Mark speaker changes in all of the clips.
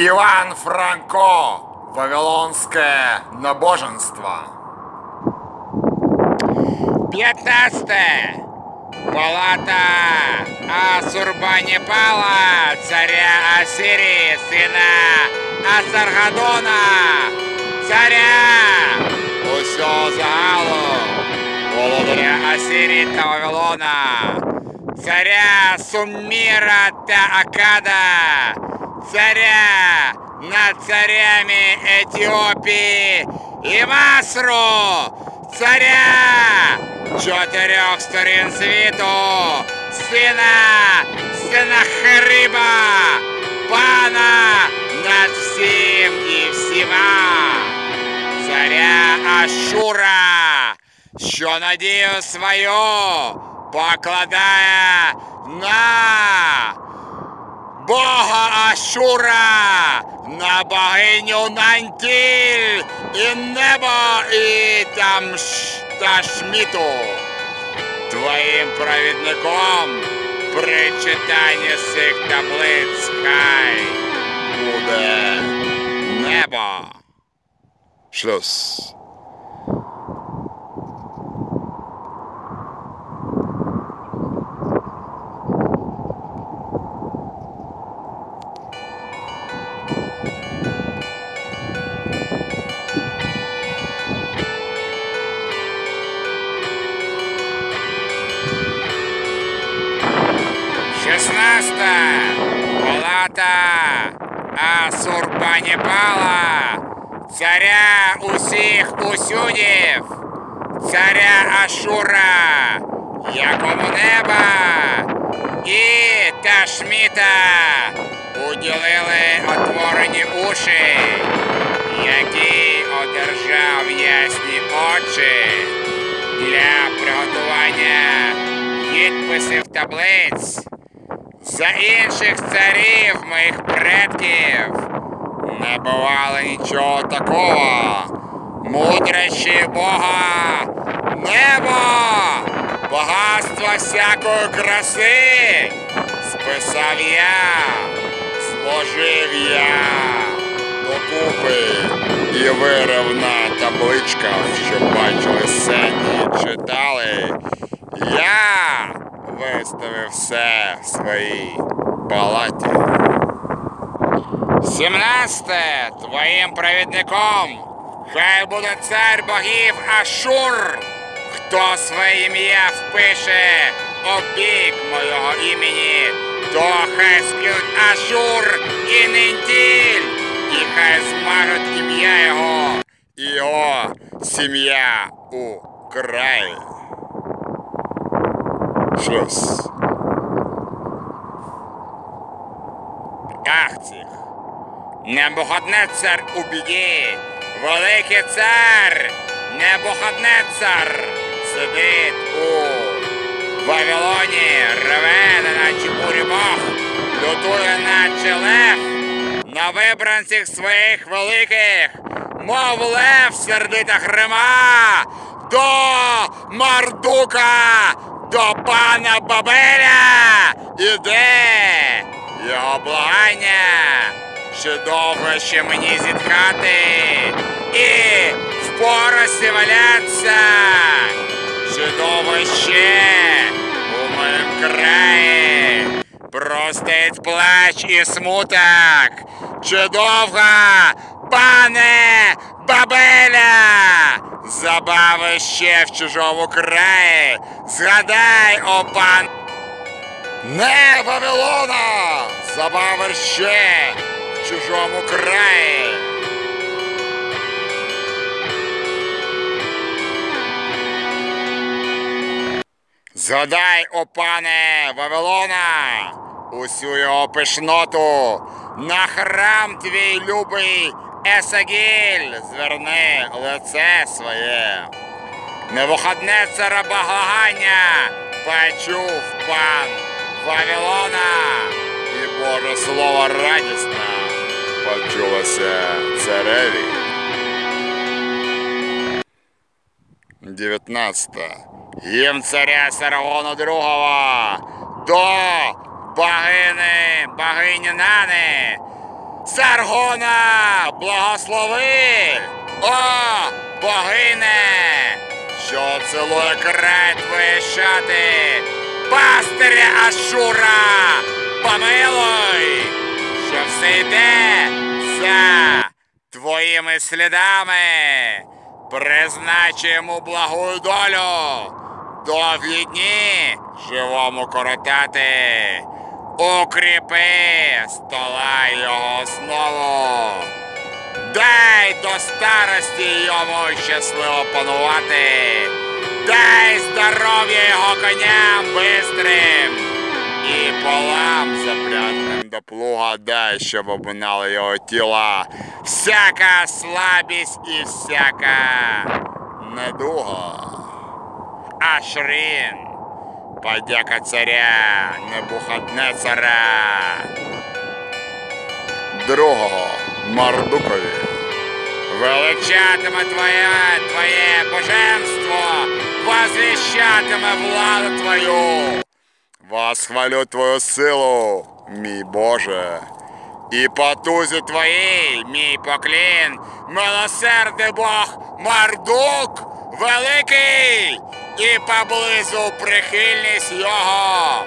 Speaker 1: Іван Франко. Вавилонське набоженство.
Speaker 2: 15. Палата Асурбанипала, царя Ассирии, сына Асаргадона, царя усього загалу, володаря Ассирії та Вавилона, царя Сумміра та Акада, царя над царями Етіопії і Масру, царя чотирьох сторін світу, сина Синахриба, пана над всім і всіма, царя Ашура, що надію свою покладає на Бога Ашура, на богиню Нантіль і небо і там Ташміту. Твоїм провідником при читанні цих таблиць хай буде небо. Шлюз. Шестнадцата палата! Асурбаніпала, царя усіх усюдів, царя Ашура, якому неба і Ташміта уділили отворені уші, які одержав ясні очі для приготування підписів таблиць за інших царів моїх предків. Не бувало нічого такого. Мудрощі Бога, небо, багатство всякої краси. Списав я, зложив я докупи і вирив на табличках, щоб бачили сцені, читали. Я виставив все в своїй палаті. Сімнадцяте твоїм провідником. Хай буде цар богів Ашур, хто своє ім'я впише обік мого імені, то хай сп'ють Ашур і Нентіль, і хай змажуть ім'я його і його сім'я у краї. Шлюз. Ахціх. Небуходнецар у біді, великий цар. Небуходнецар сидить у Вавилоні, реве, наче бурі Бог, лютує, наче лев, на вибранцях своїх великих, мов лев сердита хрима, до Мардука, до пана Бабеля! Іде! Його благання, що довго ще мені зітхати? І в поросі валяться, що довго ще у моєму краї простить плач і смуток, чи довго, пане Бабеля, забави ще в чужому краї, згадай, о пан. Не Вавилона! Забави ще в чужому краї. Згадай, о пане Вавилона, усю його пишноту, на храм твій любий Есагіль, зверни лице своє. Невиходне цара благання почув пан Вавилона, і Боже слово радісне почулося цареві. 19. Їм царя Сарагону другого. До богини, богині Нани, Саргона, благослови! О, богине, що цілує край твої шати, пастиря Ашура, помилуй, що все йде за твоїми слідами, призначимо благую долю, довгі дні живому коротати. Укріпи стола його основу. Дай до старості йому щасливо панувати. Дай здоров'я його коням бистрим. І полам запрятним до плуга дай, щоб обминало його тіла. Всяка слабість і всяка недуга. Ашрін. Подяка царя, Небухаднецара. Другого Мардукові. Величатиме твоє, твоє боженство, возвіщатиме владу твою. Восхвалю твою силу, мій Боже. І потузі твоїй, мій поклін, милосердний Бог Мардук великий і поблизу прихильність його.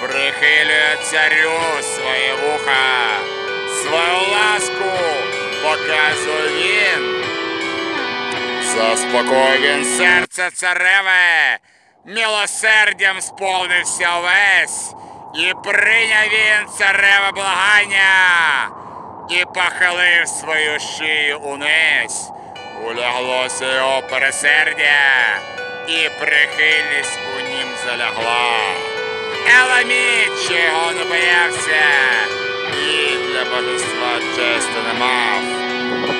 Speaker 2: Прихилює царю своє вуха, свою ласку показує він. Заспокоїв він серце цареве, милосердям сповнився весь, і прийняв він цареве благання, і похилив свою шию униз, уляглося його пересердя, і прихильність у нім залягла. Еламіт, що його не боявся, і для божества често не мав.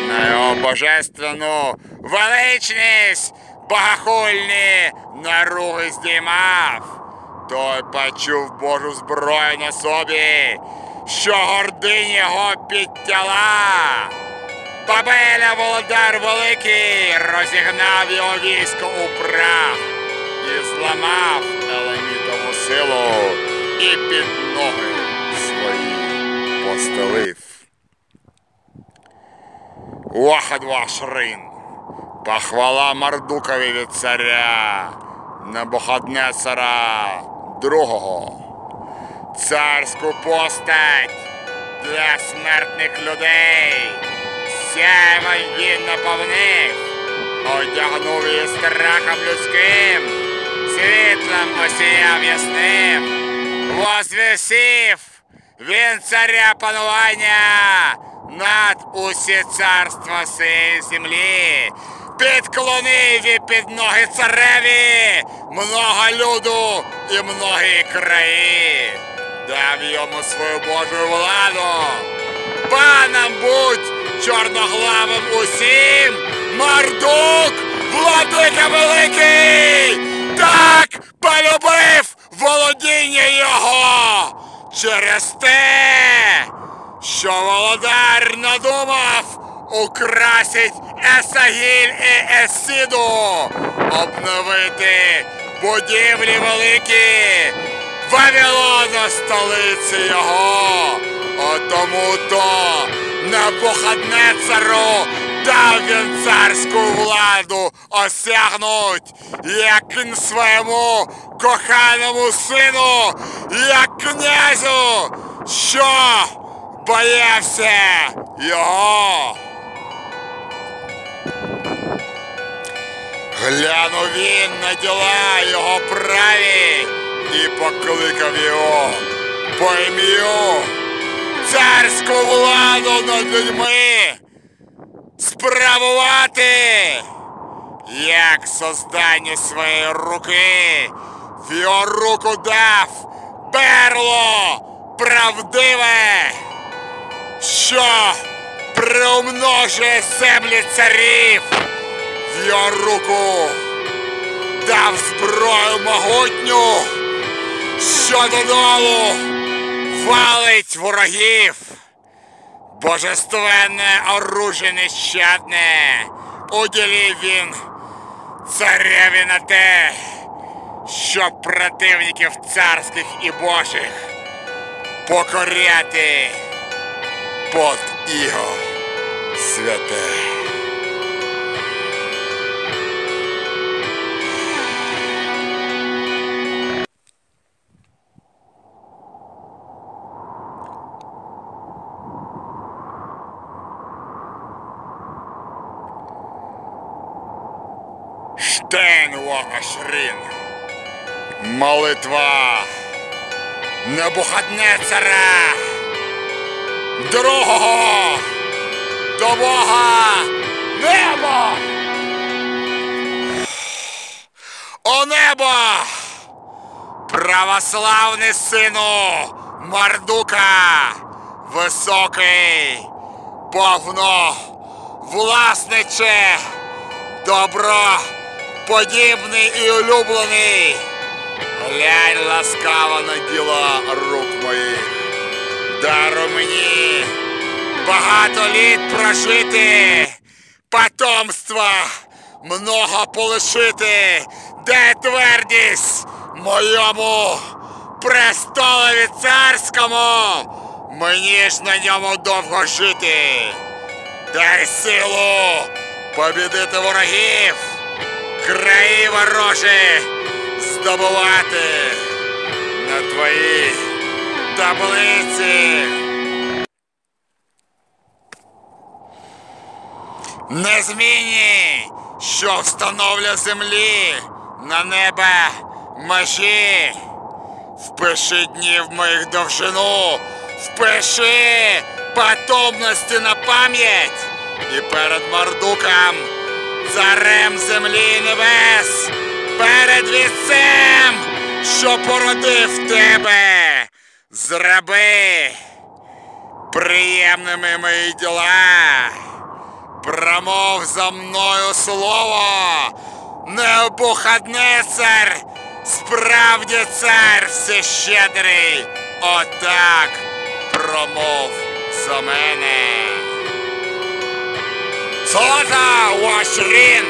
Speaker 2: На його божественну величність богохульні наруги здіймав. Той почув Божу зброю на собі, що гордині його підтяла. Бабеля володар великий розігнав його військо у прах і зламав Еламітову силу і під ноги свої постелив. Вахад ваш рин, похвала Мардукові від царя, Небухаднецара другого, царську постать для смертних людей. Сяйвом він наповнив, одягнув її страхом людським, світлом осіяв ясним, возвісив він царя панування над усі царства сієї землі, підклонив і під ноги цареві много люду і многі краї, дав йому свою Божу владу. Паном будь чорноглавим усім, Мардук, владика великий, так полюбив володіння його. Через те, що володар надумав украсить Есагіль і Есіду, обновити будівлі великі, Вавилона столиці його, а тому то Набухаднецару дав він царську владу осягнуть, як він своєму коханому сину, як князю, що боявся його. Глянув він на діла його праві і покликав його по ім'ю царську владу над людьми справувати, як созданню своєї руки в його руку дав перло правдиве, що приумножує землі царів в його руку дав зброю могутню, що додолу валить ворогів. Божественне оружие нещадне уділив він цареві на те, щоб противників царських і божих покоряти, Господь іго святе. Ашрин. Молитва Небухаднецара. Другого до Бога небо. О небо! Православний сину Мардука, високий, повно, власниче, добро, подібний і улюблений. Глянь ласкаво на діла рук моїх. Дару мені багато літ прожити, потомства много полишити, де твердість моєму престолові царському, мені ж на ньому довго жити. Дай силу побідити ворогів, краї ворожі здобувати на твоїй таблиці. Незмінні, що встановлює землі на небе межі. Впиши днів моїх довжину, впиши потомності на пам'ять і перед Мардуком, царем землі небес, перед вітцем, що породив тебе, зроби приємними мої діла. Промов за мною слово, Необухаднецар, справді цар всещедрий, отак промов за мене. Солота Уашрін,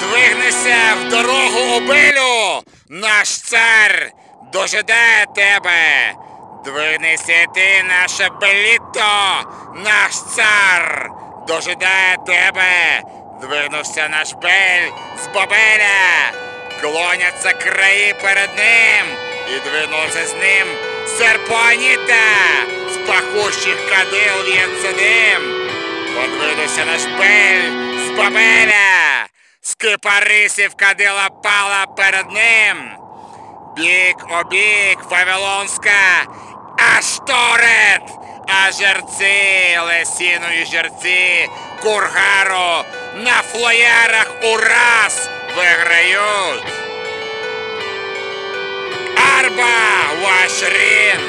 Speaker 2: двигнися в дорогу обилю, наш цар дожидає тебе. Двигнися ти, наше беліто, наш цар дожидає тебе. Двинувся наш бель з Бабеля, клоняться краї перед ним, і двинувся з ним серпоніта, з пахущих кадил в'ється дим. Подвинувся наш бель з Бабеля, кипарисів кадила пала перед ним. Бік обік Вавилонська, Ашторет, а жерці, лесіної жерці, кургару на флоярах ураз виграють. Арба, Вашрін,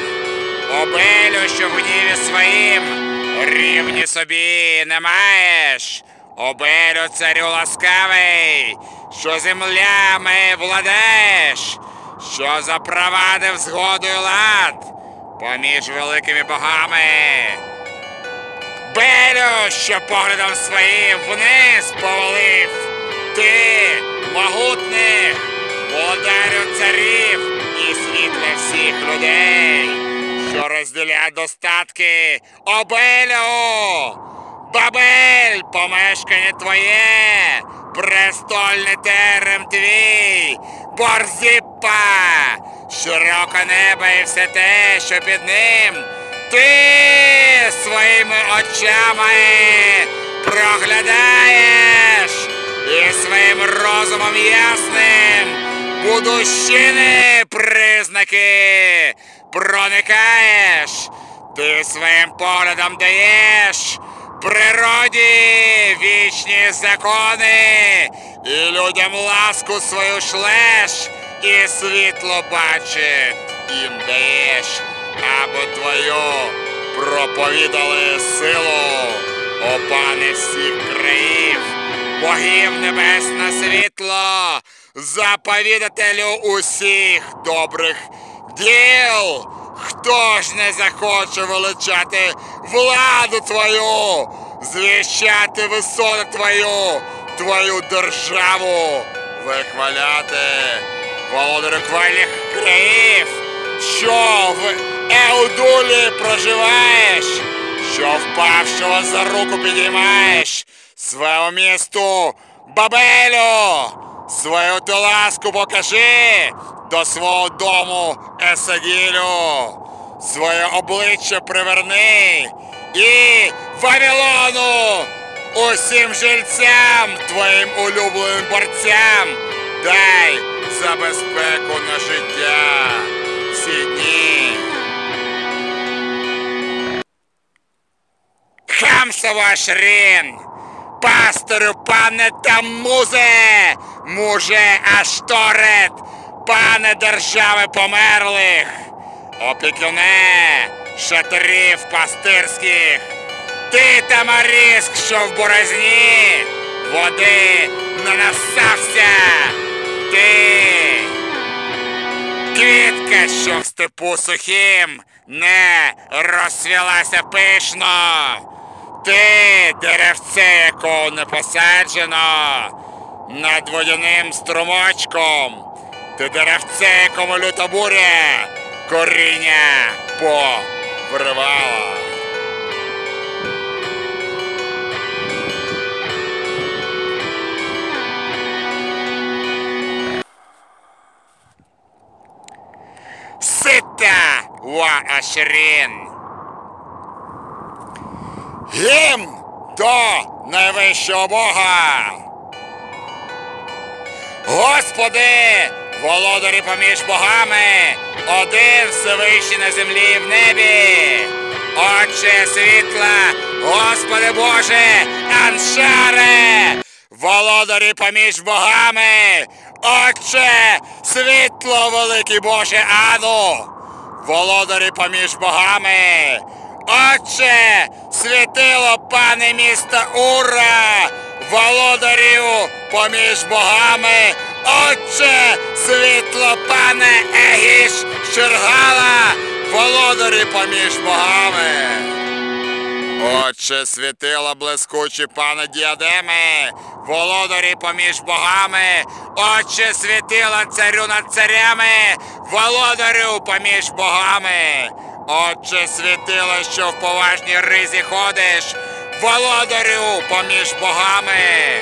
Speaker 2: обелю, що в гніві своїм, рівні собі не маєш. Обелю царю ласкавий, що землями владаєш, що запровадив згоду і лад поміж великими богами. Белю, що поглядом своїм вниз повалив, ти, могутних, володарю царів і світла всіх людей, що розділяє достатки обелю. Бабель, помешкання твоє, престольний терем твій, борзіпа, широке небо і все те, що під ним. Ти своїми очами проглядаєш і своїм розумом ясним будущини признаки проникаєш, ти своїм поглядом даєш природі вічні закони, і людям ласку свою шлеш, і світло бачить їм даєш, аби твою проповідали силу, о пане всіх країв, богів небесне світло, заповідателю усіх добрих діл. Хто ж не захоче величати владу твою, звіщати висоту твою, твою державу, вихваляти володарю квальних країв, що в Еудулі проживаєш, що впавшого за руку підіймаєш, своєму місту Бабелю, свою ласку покажи до свого дому Есагілю, своє обличчя приверни і Вавилону! Усім жильцям, твоїм улюбленим борцям, дай за безпеку на життя! Всі дні. Хамсова Шрін, пастирю пане та музе, муже Ашторет, пане держави померлих, опікуне шатрів пастирських, ти Тамариск, що в борозні, води не насався, ти квітка, що в степу сухим не розсвілася пишно. Ти, деревце, якого не посаджено над водяним струмочком, ти деревце, якому люта буря, коріння повривала. Сита ва ашрін. Гімн до найвищого Бога. Господи, володарі поміж богами, один Всевищий на землі і в небі. Отче світла, Господи Боже, Аншаре, володарі поміж богами, Отче, світло, великий Боже Ану, володарі поміж богами, Отче, світило, пане міста Ура, володарю поміж богами, Отче, світло, пане Егіш Шергала, володарі поміж богами. Отче, світила блискучі пане діадеми, володарі поміж богами, Отче, світила царю над царями, володарю поміж богами, Отче, світила, що в поважній ризі ходиш, володарю поміж богами,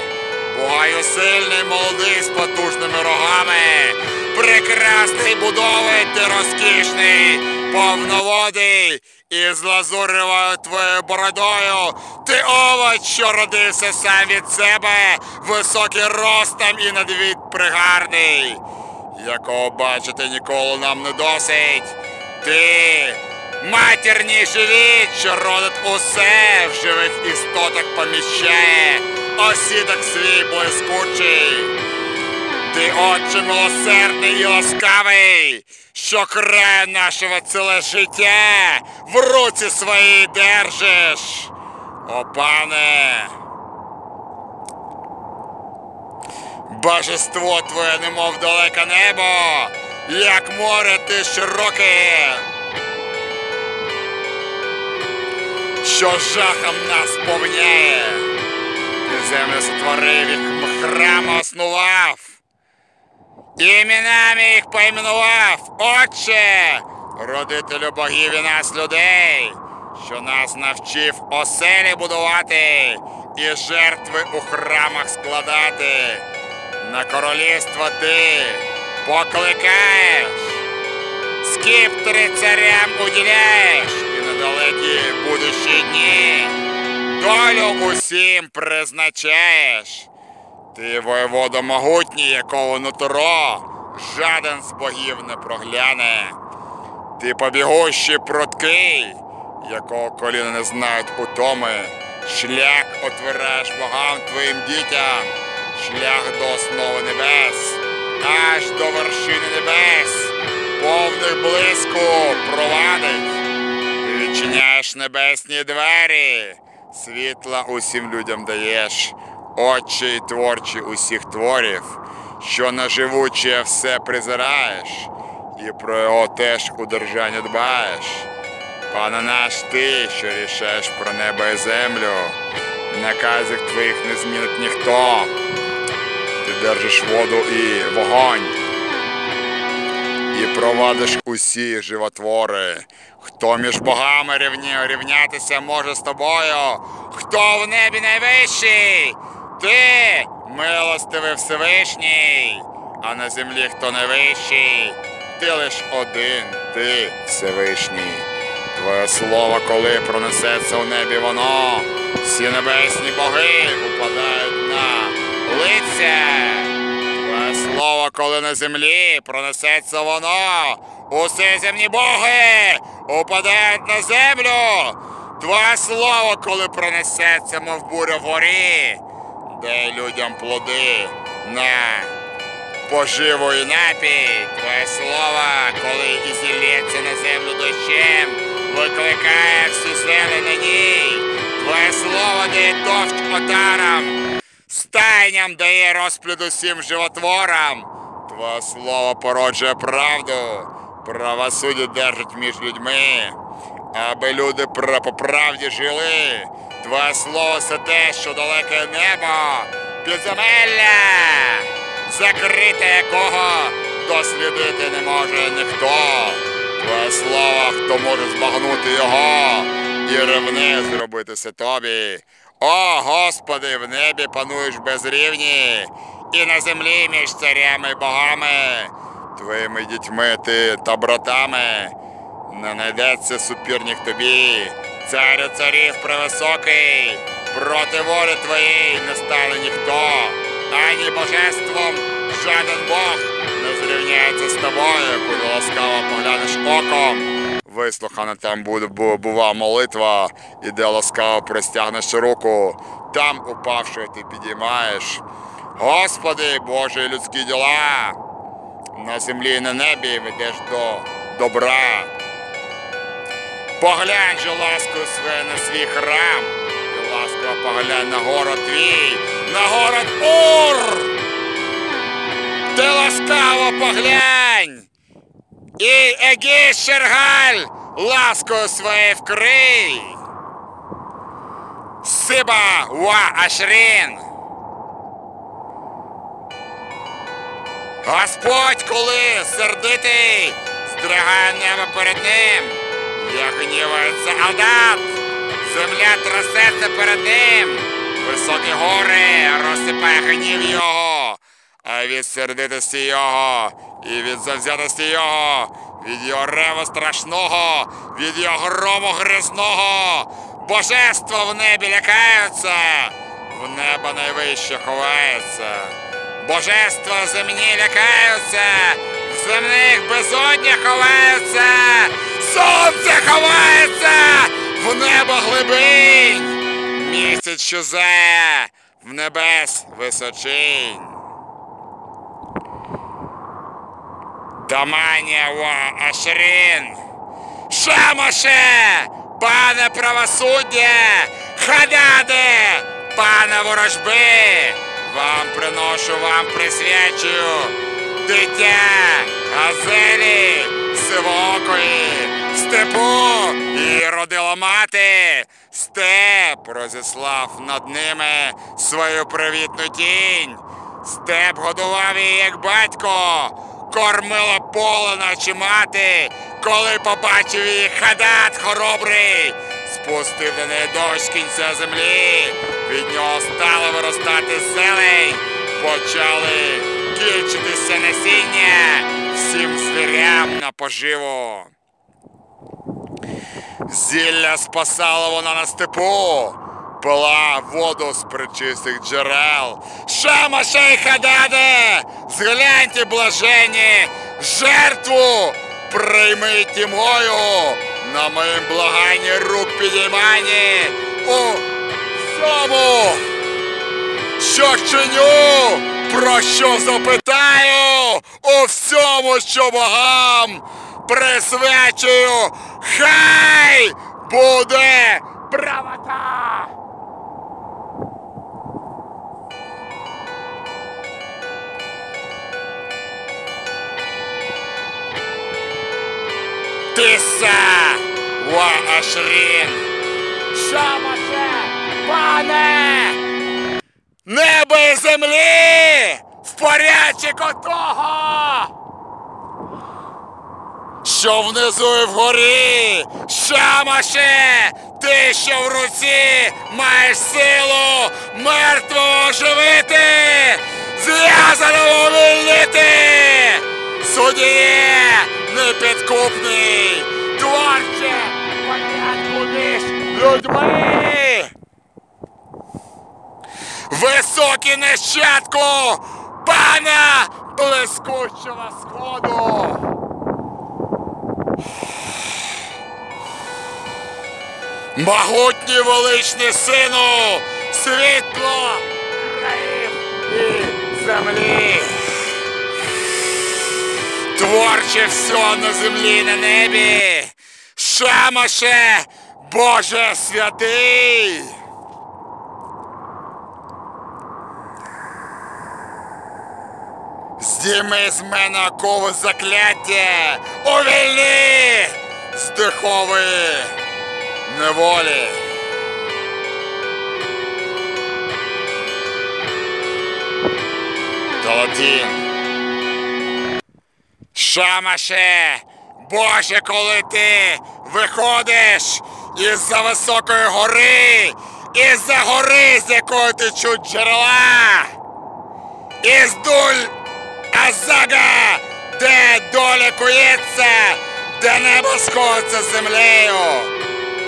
Speaker 2: Богаю сильний, молодий з потужними рогами, прекрасний будови, ти розкішний, повноводий, і з лазуревою твоєю бородою ти овоч, що родився сам від себе, високий ростом і надвід пригарний, якого бачити ніколи нам не досить. Ти матірній живіт, що родить усе в живих істотах поміщає, осідок свій блискучий. Ти, отче милосердний і ласкавий, що край нашого ціле життя в руці своїй держиш. О, пане. Божество твоє, немов далеке небо, як море ти широке, що жахом нас повняє. Ти землю сотворив, їх храм основав. Іменами їх поіменував, Отче, родителю богів і нас людей, що нас навчив оселі будувати і жертви у храмах складати. На королівство ти покликаєш, скіптри царям уділяєш дні долю усім призначаєш. Ти воєвода могутній, якого нутро жаден з богів не прогляне. Ти побігущий пруткий, якого коліна не знають утоми. Шлях отвираєш богам твоїм дітям, шлях до основи небес, аж до вершини небес, повних блиску провадить. Відчиняєш небесні двері, світла усім людям даєш очі й творчі усіх творів, що на живуче все призираєш, і про його теж у держанні дбаєш. Пане наш ти, що рішаєш про небо і землю, наказів твоїх не змінить ніхто. Ти держиш воду і вогонь, і провадиш усі животвори. Хто між богами рівні, рівнятися може з тобою? Хто в небі найвищий? Ти, милостивий Всевишній, а на землі хто найвищий? Ти лиш один, ти Всевишній. Твоє слово, коли пронесеться у небі воно, всі небесні боги упадають на лиця. Твоє слово, коли на землі пронесеться воно, усі земні боги упадають на землю. Твоє слово, коли пронесеться, мов буря в горі, дай людям плоди на поживу і напій. Твоє слово, коли і зілється на землю дощем, викликає всю сили на ній. Твоє слово дає дощ отарам, стайням дає розплід усім животворам. Твоє слово породжує правду, правосуддя держить між людьми, аби люди по правді жили. Твоє слово це те, що далеке небо, підземелля, закрите якого дослідити не може ніхто. Твоє слово, хто може збагнути його і ревне зробитися тобі. О, Господи, в небі пануєш без рівні, і на землі між царями і богами, твоїми дітьми ти та братами. Не знайдеться супірник тобі, царю царів превисокий, проти волі твоєї не стане ніхто, ані божеством жоден Бог не зрівняється з тобою, коли ласкаво поглянеш оком. Вислухана там буде, бу- бува молитва, і де ласкаво простягнеш руку, там упавши ти підіймаєш. Господи, Боже, людські діла, на землі і на небі ведеш до добра. Поглянь же ласкою своє на свій храм, і ласково поглянь на город твій, на город Ур. Ти ласкаво поглянь. І Егі Шергаль ласкою своєю вкрий. Сиба ва Ашрін. Господь, коли сердитий, здригає небо перед ним, як гнівається Алдат, земля трясеться перед ним, високі гори розсипає гнів його, а від сердитості його і від завзятості його, від його реву страшного, від його грому грізного, божества в небі лякаються, в небо найвище ховається. Божества земні лякаються, в земних безодня ховаються, сонце ховається, в небо глибинь, місяць щезає, в небес височинь. Таманія ва Ашрін, Шамаше, пане правосуддя, Хададе, пане ворожби, вам приношу, вам присвячую дитя Газелі сивоокої в степу і родила мати. Степ розіслав над ними свою привітну тінь. Степ годував її, як батько, кормило поле, наче мати, коли побачив її хадат хоробрий, спустив до неї дощ кінця землі, від нього стало виростати зелень, почали кінчитися насіння. Всім звірям на поживу. Зілля спасала вона на степу, пила воду з причистих джерел. Шамаша й хададе, згляньте блажені, жертву приймите мою, на моїм благанні рук підіймані всьому, що чиню, про що запитаю, у всьому, що богам присвячую, хай буде правота. Тиса ва Ашрін. Шамаше, пане! Небо і землі! В порядчику того! що внизу і вгорі. Шамаше, ти, що в руці маєш силу мертвого оживити, зв'язаного увільнити. Судіє непідкупний, творче, порядку між людьми. Високий нащадку пана блискучого сходу. Могутній величний сину, світло країв і землі. Творче все на землі на небі. Шамаше, Боже святий. Здійми з мене окови закляття, увільни з дихової неволі. Толотін. Шамаше, Боже, коли ти виходиш із-за високої гори, із-за гори, з якої ти чуть джерела, із дуль Азага, де доля кується, де небо сходиться з землею.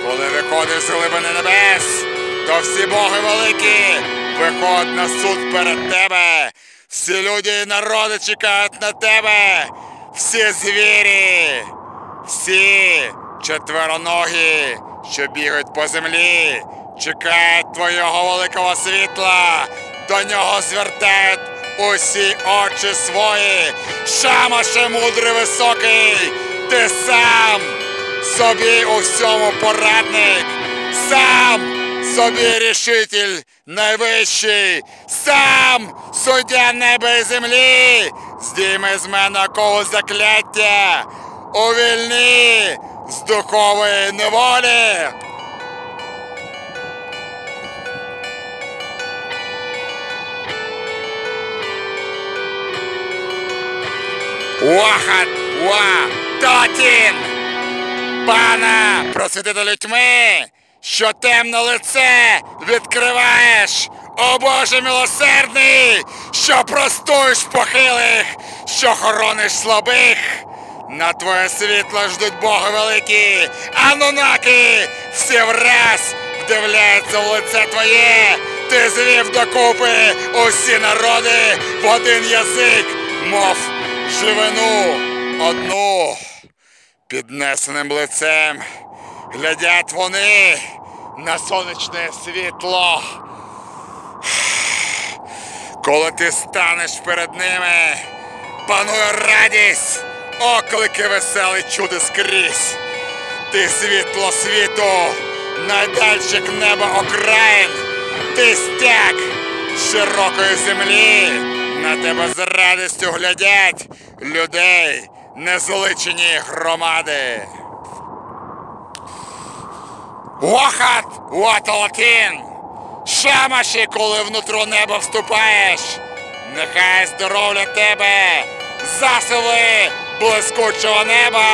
Speaker 2: Коли виходиш з глибини небес, то всі боги великі виходять на суд перед тебе. Всі люди і народи чекають на тебе, всі звірі, всі четвероногі, що бігають по землі, чекають твого великого світла, до нього звертають усі очі свої. Шамаше мудрий високий, ти сам собі у всьому порадник, сам собі рішитель найвищий, сам суддя неба і землі, здійми з мене кого закляття, увільни з духової неволі. Вахат ва Татін! Пана, просвітителю тьми, що темне лице відкриваєш, о Боже милосердний, що простуєш похилих, що хорониш слабих. На твоє світло ждуть Боги великі, анунаки, всі враз вдивляються в лице твоє, ти звів докупи усі народи в один язик, мов живину одну. Піднесеним лицем глядять вони на сонячне світло. Коли ти станеш перед ними, панує радість, оклики веселі чуди скрізь. Ти світло світу, найдальших неба окраїн, ти стяг широкої землі, на тебе з радістю глядять людей незличені громади. Вахат, Уаталатин! Шамаші, коли внутрі неба вступаєш, нехай здоров'я тебе, засови блискучого неба,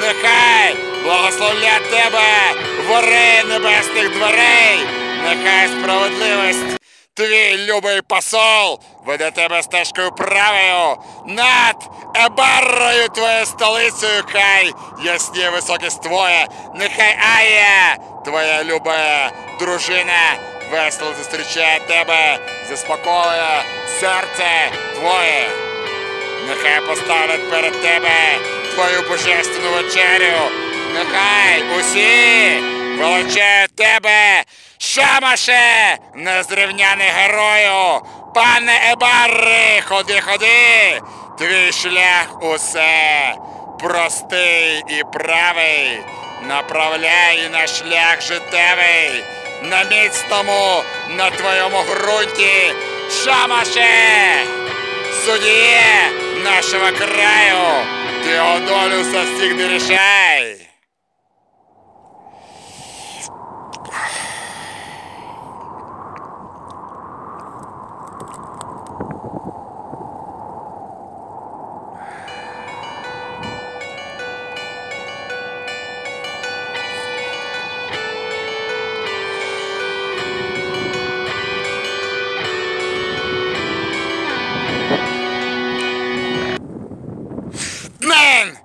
Speaker 2: нехай благословлять тебе вори небесних дверей, нехай справедливість Твій любий посол веде тебе стежкою правою над Ебаррою твоєю столицею, хай ясні високість твоя, нехай Ая, твоя люба дружина, весело зустрічає тебе, заспокоює серце твоє. Нехай поставлять перед тебе твою божественну вечерю, нехай усі величають тебе. Шамаше, незрівняний герою, пане Ебарри, ходи, ходи, твій шлях усе простий і правий, направляй на шлях життєвий, на міцному, на твоєму ґрунті, Шамаше, судіє нашого краю, ти його долю не рішай.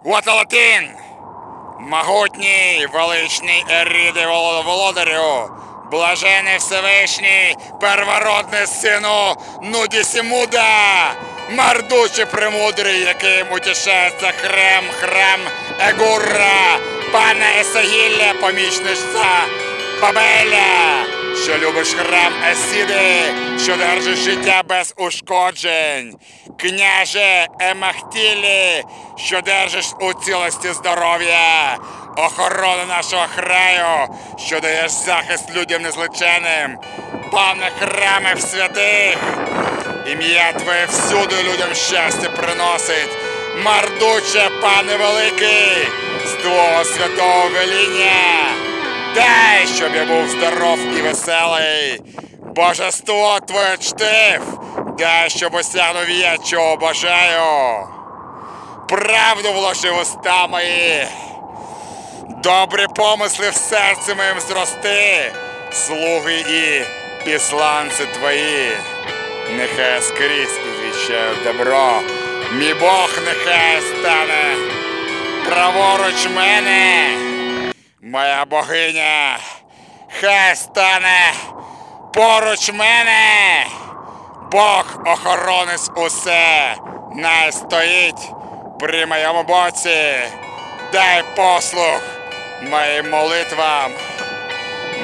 Speaker 2: What a thing! Могутній, величний Еріди воло- володарю, блажений Всевишній, первородний сину Нудісімуда, мардучий премудрий, яким утішається хрем, храм Егура, пане Есагілля, помічниця Бабеля, що любиш храм Есіди, що держиш життя без ушкоджень, княже Емахтілі, що держиш у цілості здоров'я, охорону нашого краю, що даєш захист людям незличеним, пане храмів святих, ім'я Твоє всюди людям щастя приносить, мардуче, пане великий, з Твого святого веління. Дай, щоб я був здоров і веселий. Божество твоє чтив. Дай, щоб осягнув я, чого бажаю. Правду вложив уста мої. Добрі помисли в серці моїм зрости. Слуги і післанці твої. Нехай скрізь ізвіщають добро. Мій Бог нехай стане праворуч мене. Моя богиня, хай стане поруч мене. Бог охоронець усе, най стоїть при моєму боці. Дай послух моїм молитвам,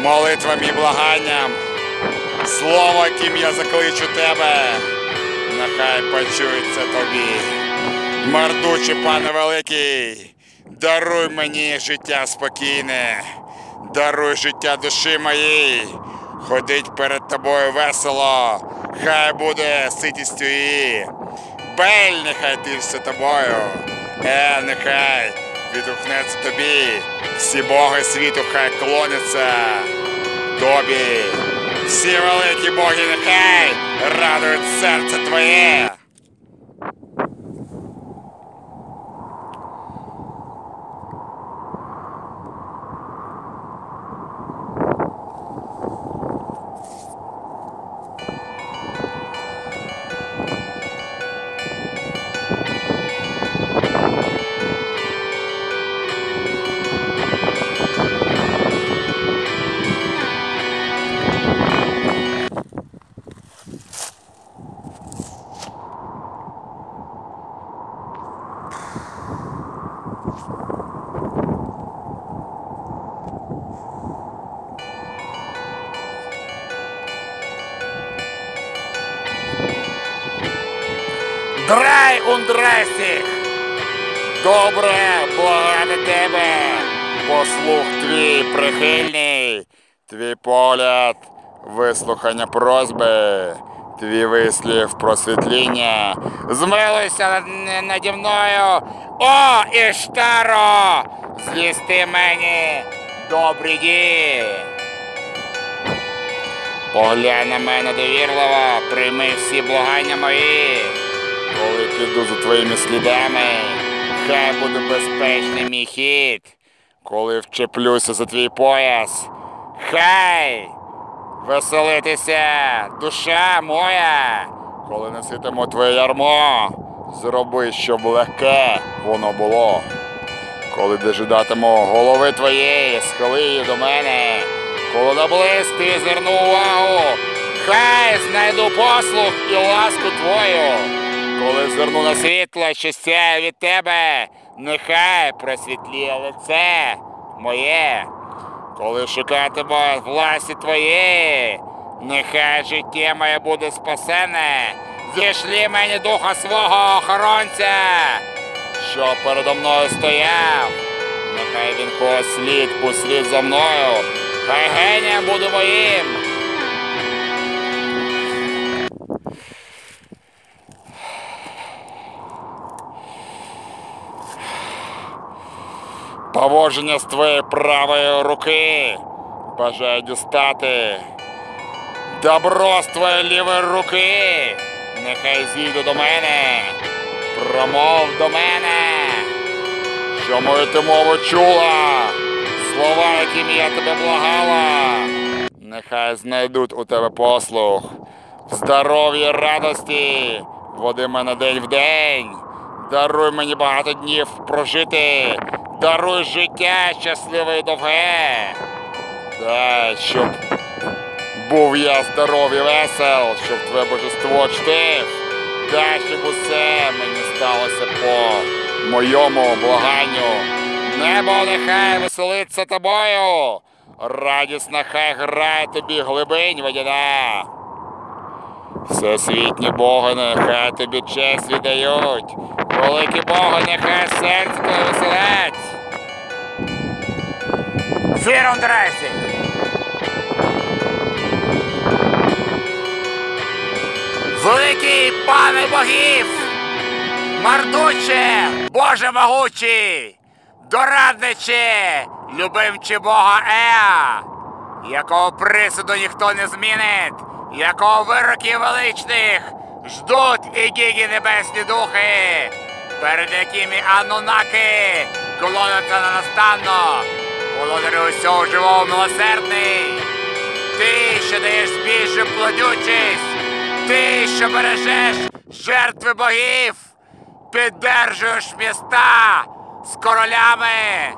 Speaker 2: молитвам і благанням. Слово, яким я закличу тебе, нехай почується тобі. Мардучий пане великий, даруй мені життя спокійне, даруй життя душі моїй, ходить перед тобою весело, хай буде ситістю її. Бель, нехай ти все тобою, е, нехай відгукнеться тобі, всі боги світу хай клоняться тобі. Всі великі боги нехай радують серце твоє. Прихильний, твій погляд, вислухання просьби, твій вислів просвітління. Змилуйся над- наді мною, о, Іштаро! Звісти мені добрі дії. Поглянь на мене довірливо, прийми всі благання мої. Коли піду за твоїми слідами, хай буде безпечний мій хід. Коли вчеплюся за твій пояс, хай веселитися, душа моя. Коли носитиму твоє ярмо, зроби, щоб легке воно було. Коли дожидатиму голови твоєї, схили її до мене, коли наблизти зверну увагу, хай знайду послух і ласку твою. Коли зверну на світло, що від тебе, нехай просвітліє лице моє. Коли шукатиму власті твоєї, нехай життя моє буде спасене. Зійшли мені духа свого охоронця, що передо мною стояв. Нехай він когось слід послід за мною, хай генієм буде моїм. Поводження з твоєї правої руки. Бажаю дістати. Добро з твоєї лівої руки, нехай зійде до мене, промов до мене, що мою ти мову чула, слова, якими я тебе благала, нехай знайдуть у тебе послух, здоров'я, радості, води мене день в день, Даруй мені багато днів прожити. Даруй життя щасливе довге. Дай, щоб був я здоровий, весел, щоб твоє божество чтив. Дай, щоб усе мені сталося по моєму благанню. Небо нехай веселиться тобою. Радісно хай грає тобі глибинь водяна. Всесвітні боги нехай тобі честь віддають. Великі боги нехай серце твоє веселять. Фірон Дресі! Великий пане богів! Мардуче, Боже могучий! Дорадниче, любимче Бога Еа, якого присуду ніхто не змінить, якого вироків величних ждуть і гіги небесні духи, перед якими анунаки клоняться ненастанно, володарю усього живого милосердний. Ти, що даєш збільшу плодючість, ти, що бережеш жертви богів, піддержуєш міста з королями,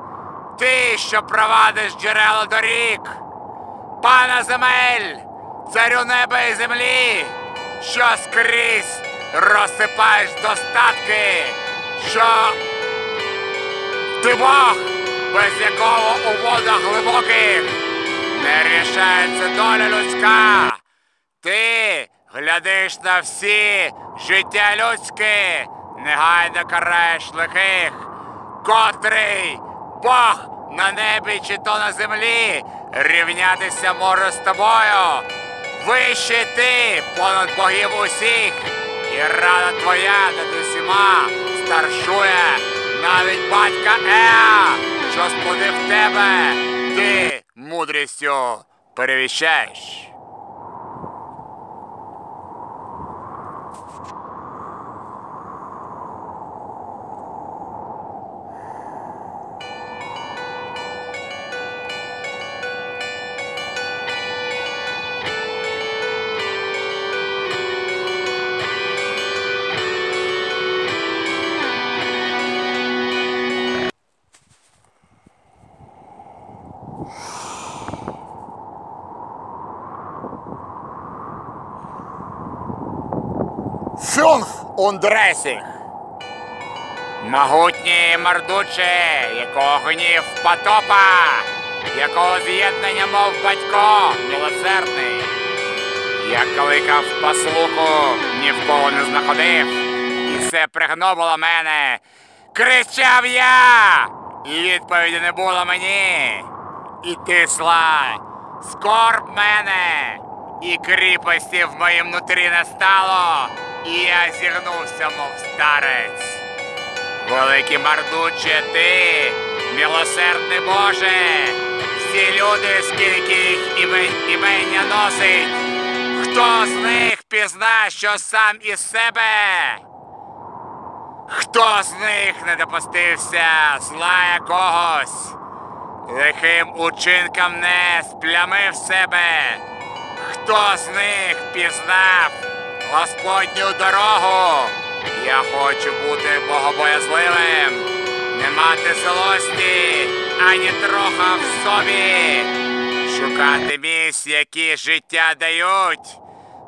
Speaker 2: ти, що провадиш джерела доріг, пана земель, царю неба і землі, що скрізь розсипаєш достатки, що ти Бог, без якого у водах глибоких не рішається доля людська. Ти глядиш на всі життя людське, негайно караєш лихих, котрий Бог на небі чи то на землі рівнятися може з тобою. Вище ти понад богів усіх, і рада твоя над усіма старшує навіть батька Еа, що в тебе, ти мудрістю перевіщаєш. Фюнг Ундресіх. Могутній мардуче, якого гнів потопа, якого з'єднання, мов батько, милосердний. Я кликав послуху, ні в кого не знаходив, і все пригнобило мене. Кричав я, і відповіді не було мені. І тисла скорб мене, і кріпості в моїм нутрі не стало, і я зігнувся, мов старець. Великий мардуче ти, милосердний Боже, всі люди, скільки їх імен, імення носить, хто з них пізна, що сам із себе? Хто з них не допустився зла якогось? Лихим учинкам не сплямив себе. Хто з них пізнав Господню дорогу? Я хочу бути богобоязливим, не мати злості ані троха в собі, шукати місць, які життя дають.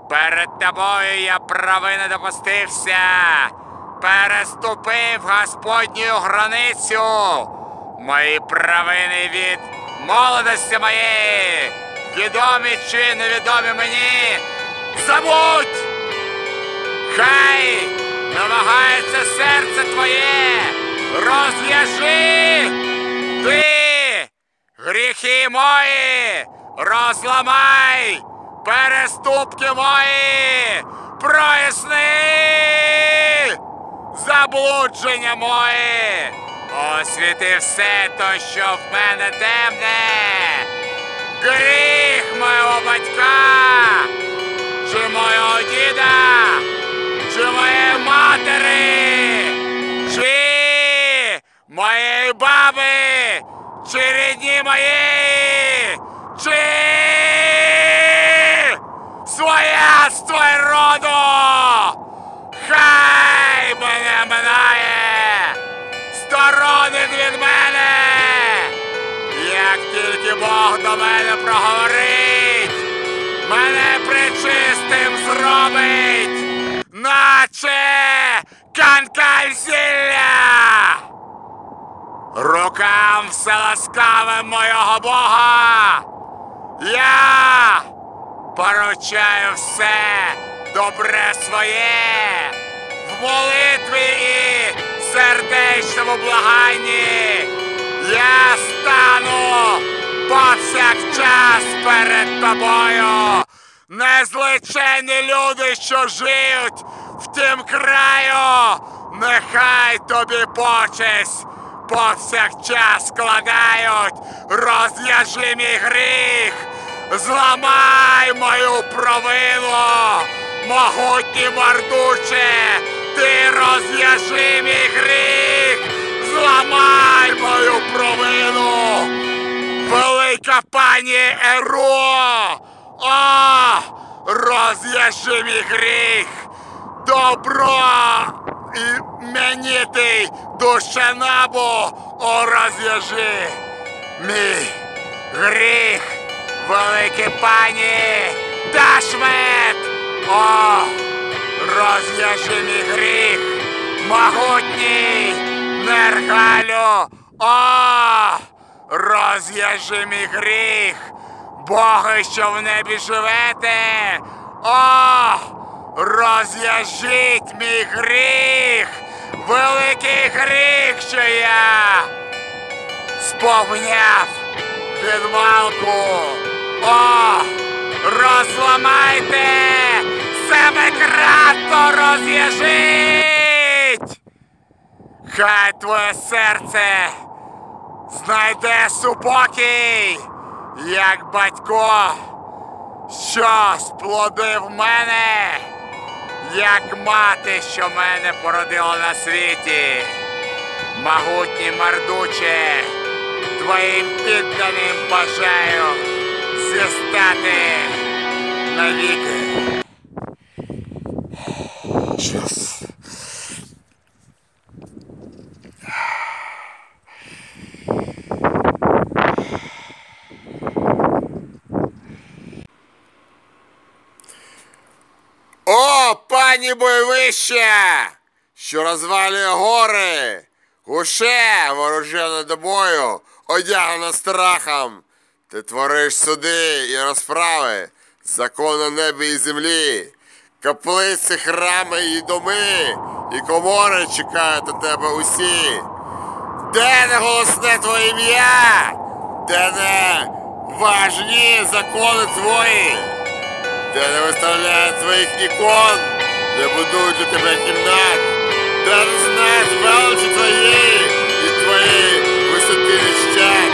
Speaker 2: Перед тобою я прави не допустився, переступив Господню границю. Мої правини від молодості моєї, відомі чи невідомі мені, забудь! Хай намагається серце твоє, розв'яжи. Ти гріхи мої, розламай переступки мої, проясни. Заблудження мої, освіти все то, що в мене темне, гріх мого батька, чи мого діда, живої матері, чи моєї баби, чи рідні моєї, чи своєство і роду. Хай мене минає, сторонить від мене, як тільки Бог до мене проговорить, мене причистим зробить наче канкаль зілля. Рукам все ласкаве мого Бога. Я поручаю все добре своє в молитві і сердечному благанні. Я стану повсякчас перед тобою. Незличені люди, що живуть в тім краю, нехай тобі почесть повсякчас складають, розв'яжи мій гріх, зламай мою провину, могутній мордуче, ти розв'яжи мій гріх, зламай мою провину, велика пані Еро, о, розв'яжи мій гріх, добро іменитий душанабу, о, розв'яжи мій гріх, великі пані Дашмет, о, розв'яжи мій гріх, могутній Нергалю, о, розв'яжи мій гріх, Боги, що в небі живете, о, розв'яжіть мій гріх, великий гріх, що я сповняв відвалку. О, розламайте себе кратно розв'яжіть. Хай твоє серце знайде супокій, як батько, що сплодив мене, як мати, що мене породила на світі. Могутній мардуче, твоїм підданим бажаю зістати навіки. Щас. О, пані бойовище, що розвалює гори, гуше вооружена до бою, одягнена страхом. Ти твориш суди і розправи, закон на небі і землі, каплиці, храми і доми, і комори чекають на тебе усі. Де не голосне твоє ім'я? Де не важні закони твої? Де не виставляють твоїх ікон, де будують для тебе кімнат, де не знають величі твоєї і твоєї висоти нещад.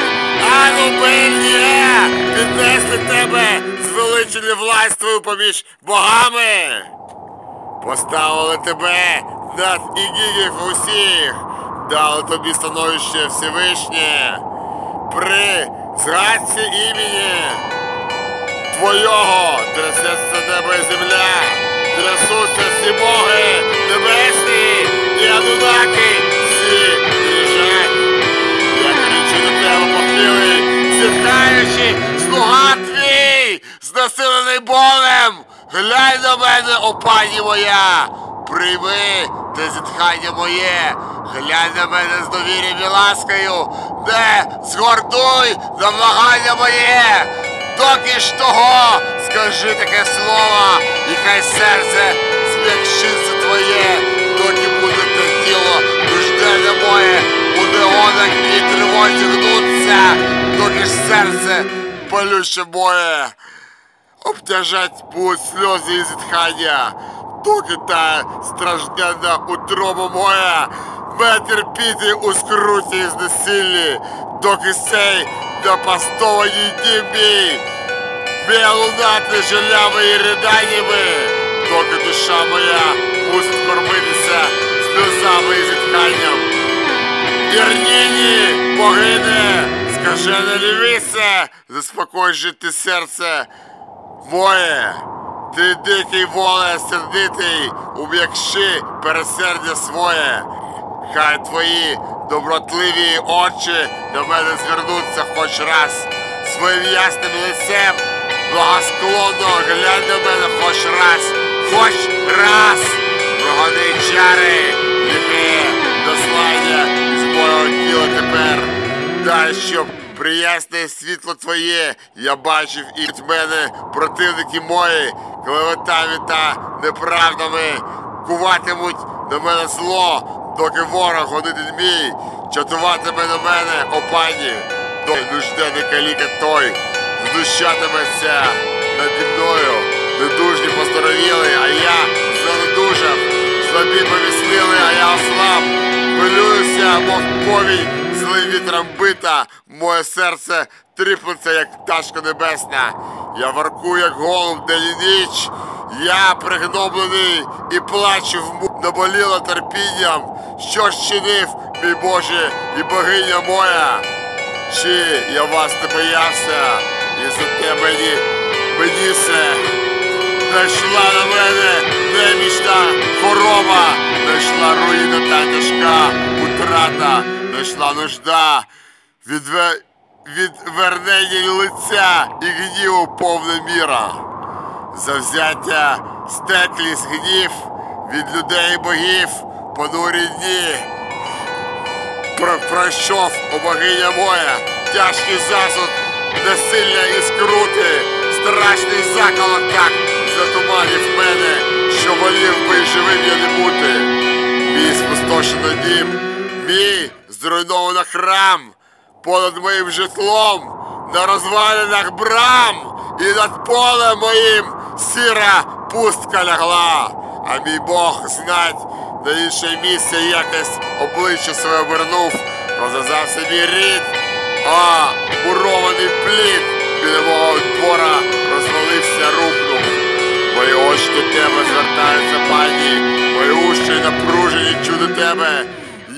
Speaker 2: А ну пильніє, піднесли тебе звеличені власть твою поміж богами. Поставили тебе над ігігів усіх, дали тобі становище Всевишнє. При згадці імені Твоєго. Трясеться небо і земля, трясуться всі боги. Небесні і анунаки всі дріжать. Я кричу до тебе похилий, зітхаючи, слуга твій, знесилений болем. Глянь на мене, о пані моя, прийми те зітхання моє, глянь на мене з довір'ям і ласкою, де згордуй на благання моє. Доки ж того, скажи таке слово, і хай серце зм'якшиться твоє, доки буде те тіло нужденне моє, буде онак і тривозі гнуться, доки ж серце болюче моє. Обтяжать будуть сльози і зітхання, доки та стражденна утроба моя, мене терпіти у скруті і знесиллі, доки сей напастованій дім мій, Вміє лунати жалями і риданнями, доки душа моя мусить кормитися сльозами і зітханням. Вірніні, богине, скажене лівіце, заспокой ти серце моє. Ти дикий воле сердитий, ум'якши пересердя своє. Хай твої добротливі очі до мене звернуться хоч раз.
Speaker 1: своїм ясним лицем, благосклонно глянь на мене хоч раз, хоч раз, прогони чари, ліхи, дослання з мого тіла тепер. Дай, щоб приясне світло твоє, я бачив і від мене противники мої, клеветами та неправдами куватимуть на мене зло, доки ворог ходити мій, чатуватиме на мене, о пані, доки нужденний каліка той, знущатиметься наді мною, недужні постаровіли, а я занедужав, слабі повіснили, а я ослаб, хвилююся, мов повінь, злим вітром бита, моє серце тріплеться, як пташка небесна. Я воркую, як голуб день і ніч. Я пригноблений і плачу в му... наболіло терпінням. Що ж чинив, мій Боже, і богиня моя? Чи я вас не боявся, і за те мені, мені все Найшла на мене немічна хвороба, найшла руїна та тяжка утрата, найшла нужда, відве... відвернення лиця і гніву повна міра. Завзяття стеклість гнів від людей і богів, понурі дні. Про, пройшов о богиня моя, тяжкий засуд, насилля і скрути, страшний заколот так затуманив мене, що волів би живим я не бути. Мій спустошений дім, мій зруйновано храм, понад моїм житлом, на розвалинах брам, і над полем моїм сіра пустка лягла, а мій Бог знать на інше місце якось обличчя своє обернув, розв'язав собі рід, а мурований плід біля мого двора розвалився, рухнув. Мої очі до тебе звертаються, пані, мої уші напружені чудо тебе.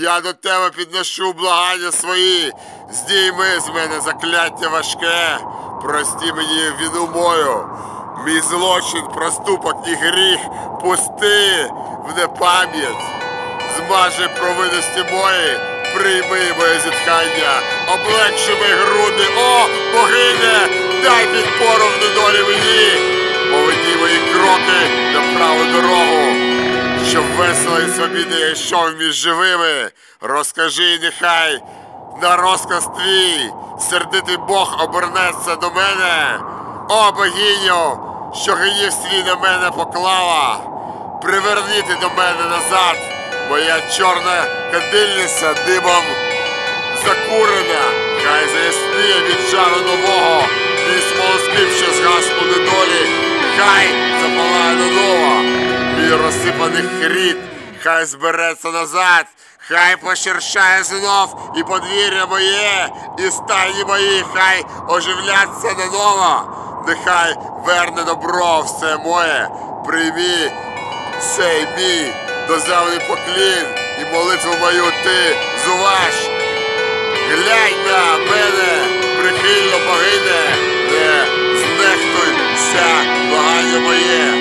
Speaker 1: Я до тебе підношу благання свої, здійми з мене закляття важке, прости мені вину мою. Мій злочин, проступок і гріх пусти в непам'ять. Змажи провинності мої, прийми моє зітхання, облегши мої груди, о, богине, дай підпору в недолі мені, поведі мої кроки на праву дорогу, щоб весело і свобідно йшов між живими. Розкажи, нехай на розказ твій, сердитий Бог обернеться до мене, о богиню, що гнів свій на мене поклала, приверніти до мене назад. Моя чорна кадильниця димом закурена, хай заясніє від жару нового, мій смолоскип, що згас у недолі, хай запалає наново, мій розсипаний хрід, хай збереться назад, хай поширшає знов і подвір'я моє, і стайні мої, хай оживляться наново, нехай верне добро все моє, приймі цей мій доземний поклін і молитву мою ти зуваж. Глянь на мене, прихильно богине, не знехтуйся, благання моє.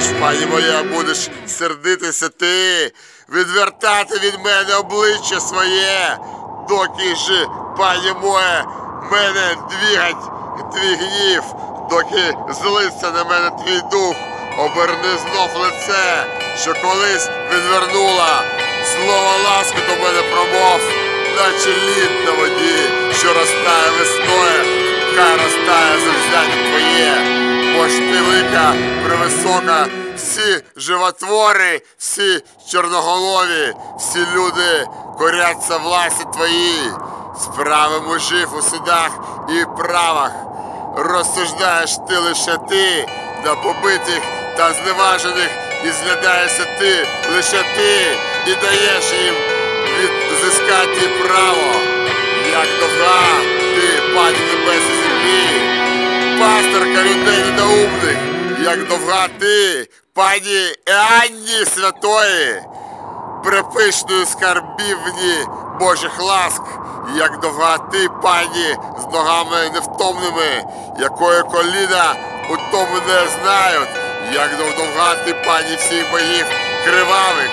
Speaker 1: Ж, пані моя, будеш сердитися ти, відвертати від мене обличчя своє, доки ж, пані моя, мене двігать твій гнів, доки злиться на мене твій дух, оберни знов лице, що колись відвернула, слово ласки до мене промов, наче лід на воді, що розтає весною, хай розтає завзяння твоє, бо ж ти велика, превисока, всі животвори, всі чорноголові, всі люди коряться власті твої, справи мужів у судах і правах. Розсуждаєш ти лише ти на побитих та зневажених, і зглядаєшся ти лише ти і даєш їм відзискати право, як довга ти, пані небес і землі, пасторка людей недоумних, як довга ти, пані Іанні Святої, припишної скарбівні Божих ласк, як довга ти, пані, з ногами невтомними, якої коліна у тому не знають, як довга ти, пані всіх богів кривавих,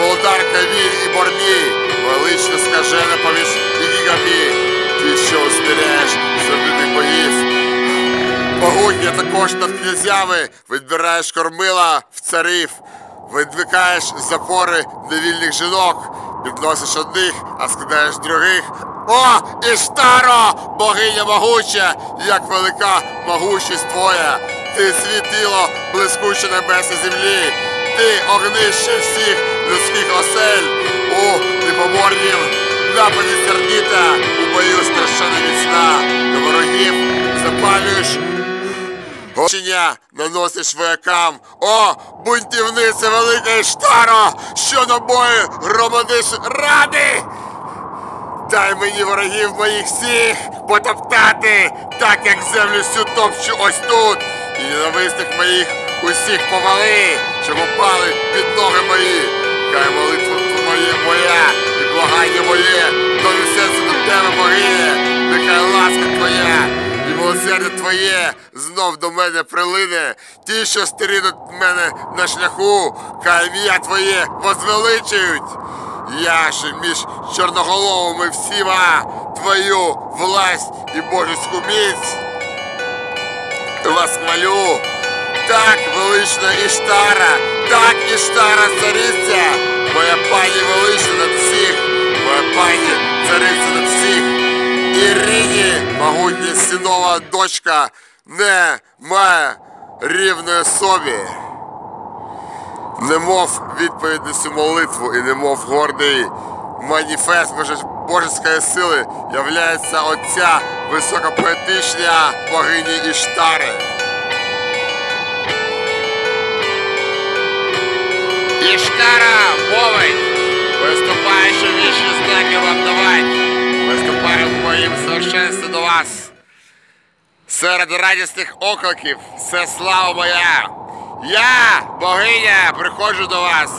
Speaker 1: володарка віль і борні, велично скажена поміж і гігамі, ти, що усміряєш сердитих є також над князями, відбираєш кормила в царів, видвикаєш запори невільних жінок, підносиш одних, а скидаєш других. О, Іштаро, богиня могуча, як велика могучість твоя, ти світило, блискуче небес і землі, ти огнище всіх людських осель, у непоморнім нападі сердита, у бою страшенно міцна, до ворогів запалюєш Гочення наносиш воякам. О, бунтівниця велика Іштаро, що на бою громадиш ради. Дай мені ворогів моїх всіх потоптати, так як землю всю топчу ось тут. І ненависних моїх усіх повали, щоб упали під ноги мої. Хай молитва твоє моя і благання моє, донесеться до тебе, богиня, нехай ласка твоя і милосердя твоє знов до мене прилине. Ті, що стерінуть мене на шляху, хай ім'я твоє возвеличують. Я ж між чорноголовими всіма твою власть і божеську міць. Восхвалю. Так, велична Іштара, так Іштара цариця, моя пані велична над всіх, моя пані цариця над всіх. Ірині, могутня синова дочка, не має рівної собі. Немов відповідь на цю молитву і немов гордий маніфест божеської сили являється отця високопоетична богині Іштари. Іштара мовить, виступає, що вічні знаки вам давать. Виступаю в моїм совершенстві до вас. Серед радісних окликів все слава моя. Я, богиня, приходжу до вас.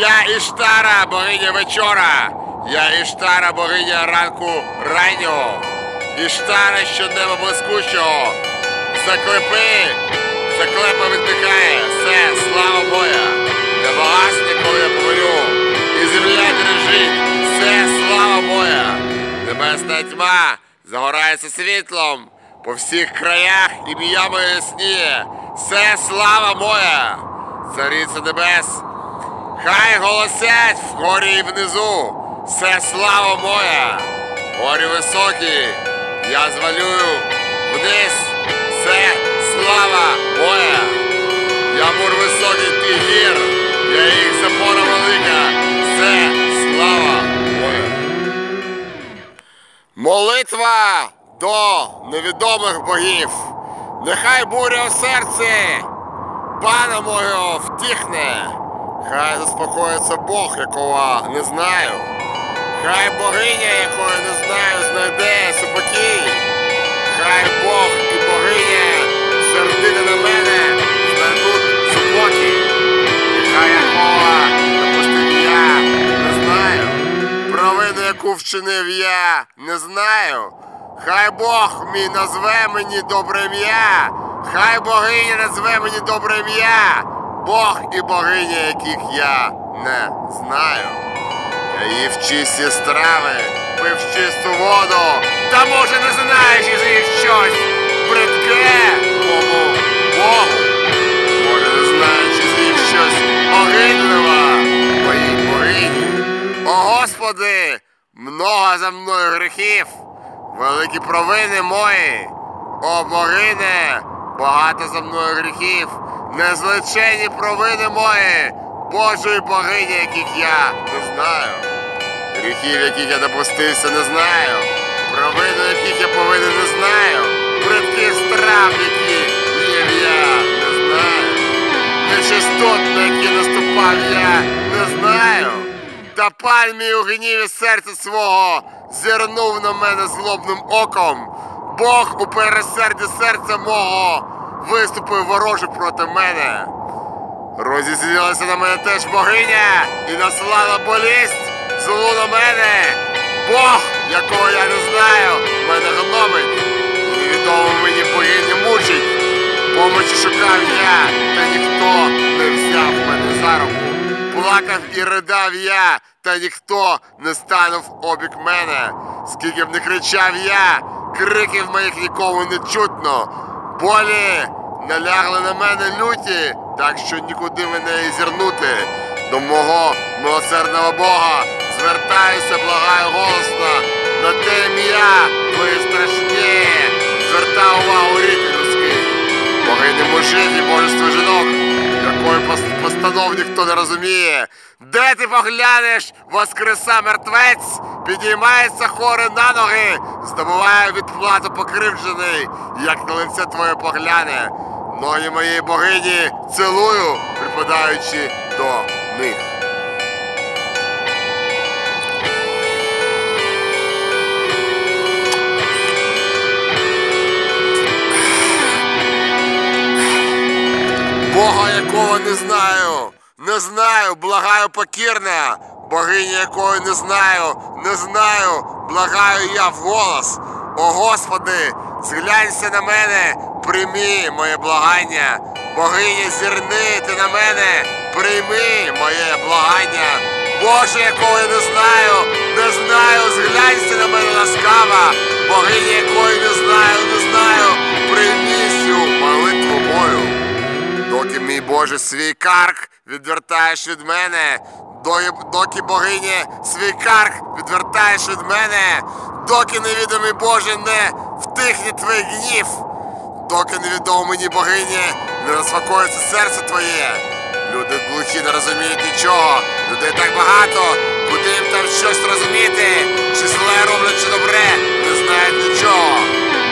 Speaker 1: Я Іштара, богиня вечора. Я Іштара, богиня ранку раннього. Іштара щоднева блискучого. Заклепи, заклепа віддихає. Все, слава моя. Не багасне, коли я повелю. І земля дрижить. Все, слава моя. Небесна тьма загорається світлом. По всіх краях ім'я моє ясніє. Все слава моя. Цариця небес. Хай голосять вгорі і внизу. Все слава моя. Горі високі. Я звалюю вниз. Все слава моя. Я мур високий ти гір. Я їх запора велика. Все слава. Молитва до невідомих богів. Нехай буря в серці пана мого втихне. Хай заспокоїться Бог, якого не знаю. Хай богиня, якої не знаю, знайде супокій. Хай Бог і богиня сердини на мене знайдуть хай якого яку вчинив я, не знаю. Хай Бог мій назве мені добре ім'я. Хай богиня назве мені добре ім'я. Бог і богиня, яких я не знаю. Я їв чисті страви, пив чисту воду, та може не знаєш, і з'їв щось бридке Богу. Може не знаєш, чи з'їв щось огидлива моїй богині. О Господи, много за мною гріхів, великі провини мої. О богине, багато за мною гріхів, незлечені провини мої, Божої богині, яких я не знаю. Гріхів, яких я допустився, не знаю. Провину, яких я повинен, не знаю. Бридких страв, які їв я, не знаю. Нечистот, на які наступав я, не знаю. Та паль мій у гніві серця свого зірнув на мене злобним оком. Бог у пересерді серця мого виступив вороже проти мене. Розізлілася на мене теж богиня і наслала болість злу на мене. Бог, якого я не знаю, мене гнобить. Невідомо мені богині мучить. Помочі шукав я, та ніхто не взяв мене за. Плакав і ридав я, та ніхто не станув обік мене. Скільки б не кричав я, криків моїх нікому не чутно. Болі налягли на мене люті, так що нікуди мене і зірнути. До мого милосердного Бога звертаюся, благаю голосно, на те ім'я твоє страшні. Зверта увагу рід людський. Богині мужів і божество жінок, якої постанов ніхто не розуміє. Де ти поглянеш, воскреса мертвець, підіймається хори на ноги, здобуває відплату покривджений, як на лице твоє погляне. Ноги моєї богині цілую, припадаючи до них. Бога, якого не знаю, не знаю, благаю покірне, богині якої не знаю, не знаю, благаю я вголос. О Господи, зглянься на мене, прийми моє благання. Богиня, зірни ти на мене, прийми моє благання. Боже, якого я не знаю, не знаю, зглянься на мене ласкава. Богиня, якої не знаю, не знаю, прийми. Доки мій Боже свій карк відвертаєш від мене, доки, богині свій карк відвертаєш від мене, доки невідомий Боже не втихне твій гнів, доки невідомо мені богині не заспокоїться серце твоє. Люди глухі не розуміють нічого, людей так багато, куди їм там щось розуміти, чи зле роблять, чи добре, не знають нічого.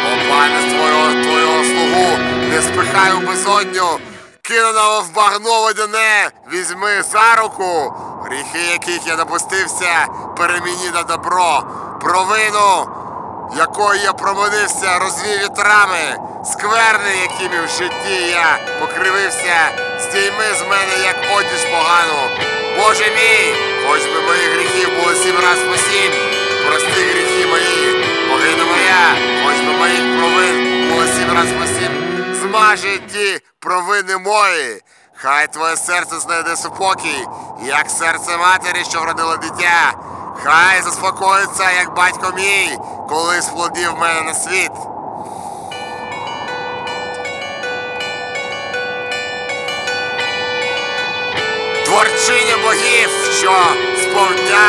Speaker 1: О, пане, з твого, твого слугу не спихай у безодню, кинуного в багно водяне, візьми за руку, гріхи, яких я допустився, переміні на добро, провину, якою я проминився, розвів вітрами, скверни, якими в житті я покривився, здійми з мене, як одіж погану. Боже мій, хоч би мої гріхи були сім раз по сім, прости гріхи мої, богиня моя, хоч би моїх провин було сім раз по сім, змаже ті провини мої. Хай твоє серце знайде супокій, як серце матері, що вродила дитя. Хай заспокоїться, як батько мій, коли сплодів мене на світ. Творчиня богів, що сповдня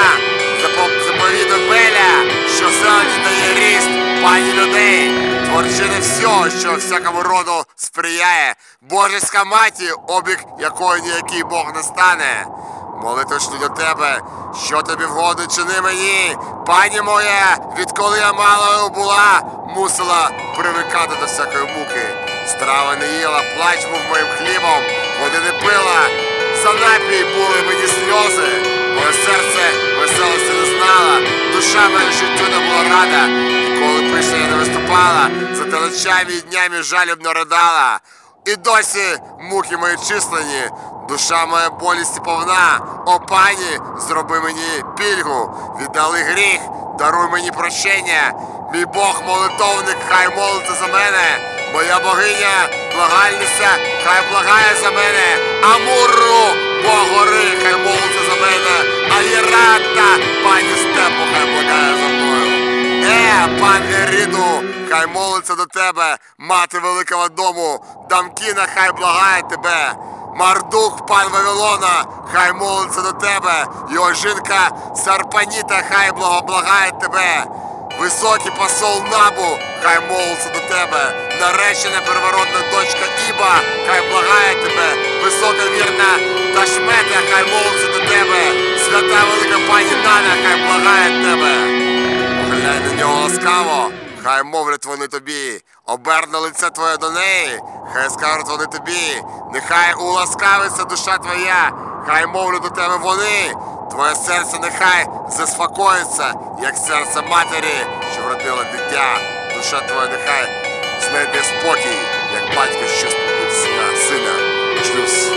Speaker 1: запо- заповіду Беля, що зелені дає ріст пані людей. Творчиня всього, що всякому роду сприяє. Божеська маті, обіг якої ніякий Бог не стане. Молитва шлю до тебе, що тобі вгоди чини мені, пані моя, відколи я малою була, мусила привикати до всякої муки. Страва не їла, плач був моїм хлібом, води не пила, за напій були мені сльози, моє серце веселості не знала, душа моя життю не була рада, і коли я не виступала, за те ночами і днями жалібно ридала. І досі муки мої числені, душа моя болісті повна. О пані, зроби мені пільгу, віддали гріх, даруй мені прощення. Мій Бог молитовник, хай молиться за мене. Моя богиня, благальниця, хай благає за мене. Амуру, Бог гори, хай молиться мене. А Єрата, пані степу, хай благає за мною. Е, пане Ріду, хай молиться до тебе, мати великого дому, Дамкіна, хай благає тебе. Мардух, пан Вавилона, хай молиться до тебе, його жінка Сарпаніта, хай благоблагає тебе. Високий посол Набу, хай молиться до тебе. Наречена первородна дочка Іба, хай благає тебе. Висока вірна Ташмета, хай молиться до тебе. Свята велика пані Даня, хай благає тебе. Глянь на нього ласкаво, хай мовлять вони тобі, оберне лице твоє до неї, хай скажуть вони тобі, нехай уласкавиться душа твоя, хай мовлять до тебе вони, твоє серце нехай заспокоїться, як серце матері, що вродила дитя, душа твоя нехай знайде спокій, як батько, що спокійся сина. Шлюз.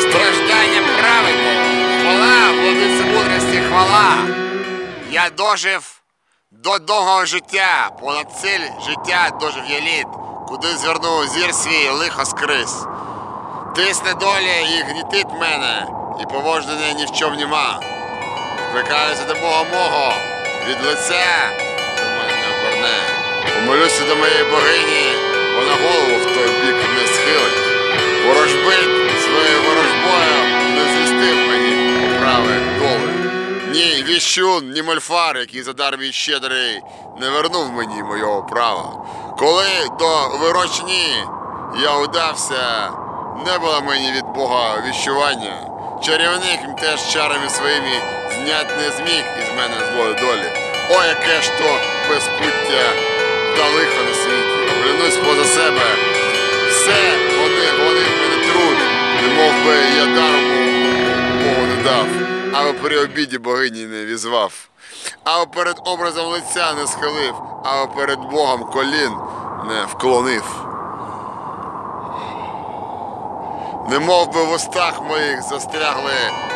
Speaker 1: Страждання праведного, хвала, владиці мудрості, хвала. Я дожив до довгого життя, понад ціль життя дожив я літ, куди звернув зір свій лихо скрис. Тисне доля і гнітить мене, і повождення ні в чому нема. Викаюся до Бога мого, від лиця до мене не оберне. Помолюся до моєї богині, вона голову в той бік не схилить. Ворожбит своєю ворожбою не звістив мені поправи доли. Ні, віщун, ні мольфар, який задар мій щедрий, не вернув мені мого права. Коли до вирочні я удався, не було мені від Бога віщування. Чарівник теж чарами своїми знять не зміг із мене злої долі. О, яке ж то безпуття та лихо на світі. Оглянусь поза себе. Все вони, вони в мене труд, не мов би я даром Богу не дав, або при обіді богині не візвав, або перед образом лиця не схилив, або перед Богом колін не вклонив. Не мов би в устах моїх застрягли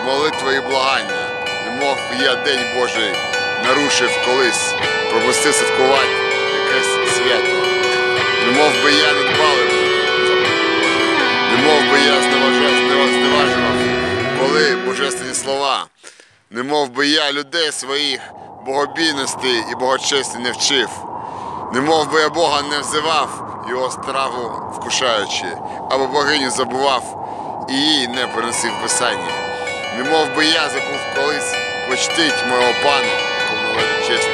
Speaker 1: молитви і благання, не мов я день Божий нарушив колись, пропустив святкувати якесь свято. Не мов би я не дбали, не мов би я зневажав, зневажував, коли божественні слова, не мов би я людей своїх богобійності і богочесті не вчив, не мов би я Бога не взивав, його страву вкушаючи, або богиню забував і її не приносив писання. Не мов би я забув колись почтить мого пана, якому належить честь,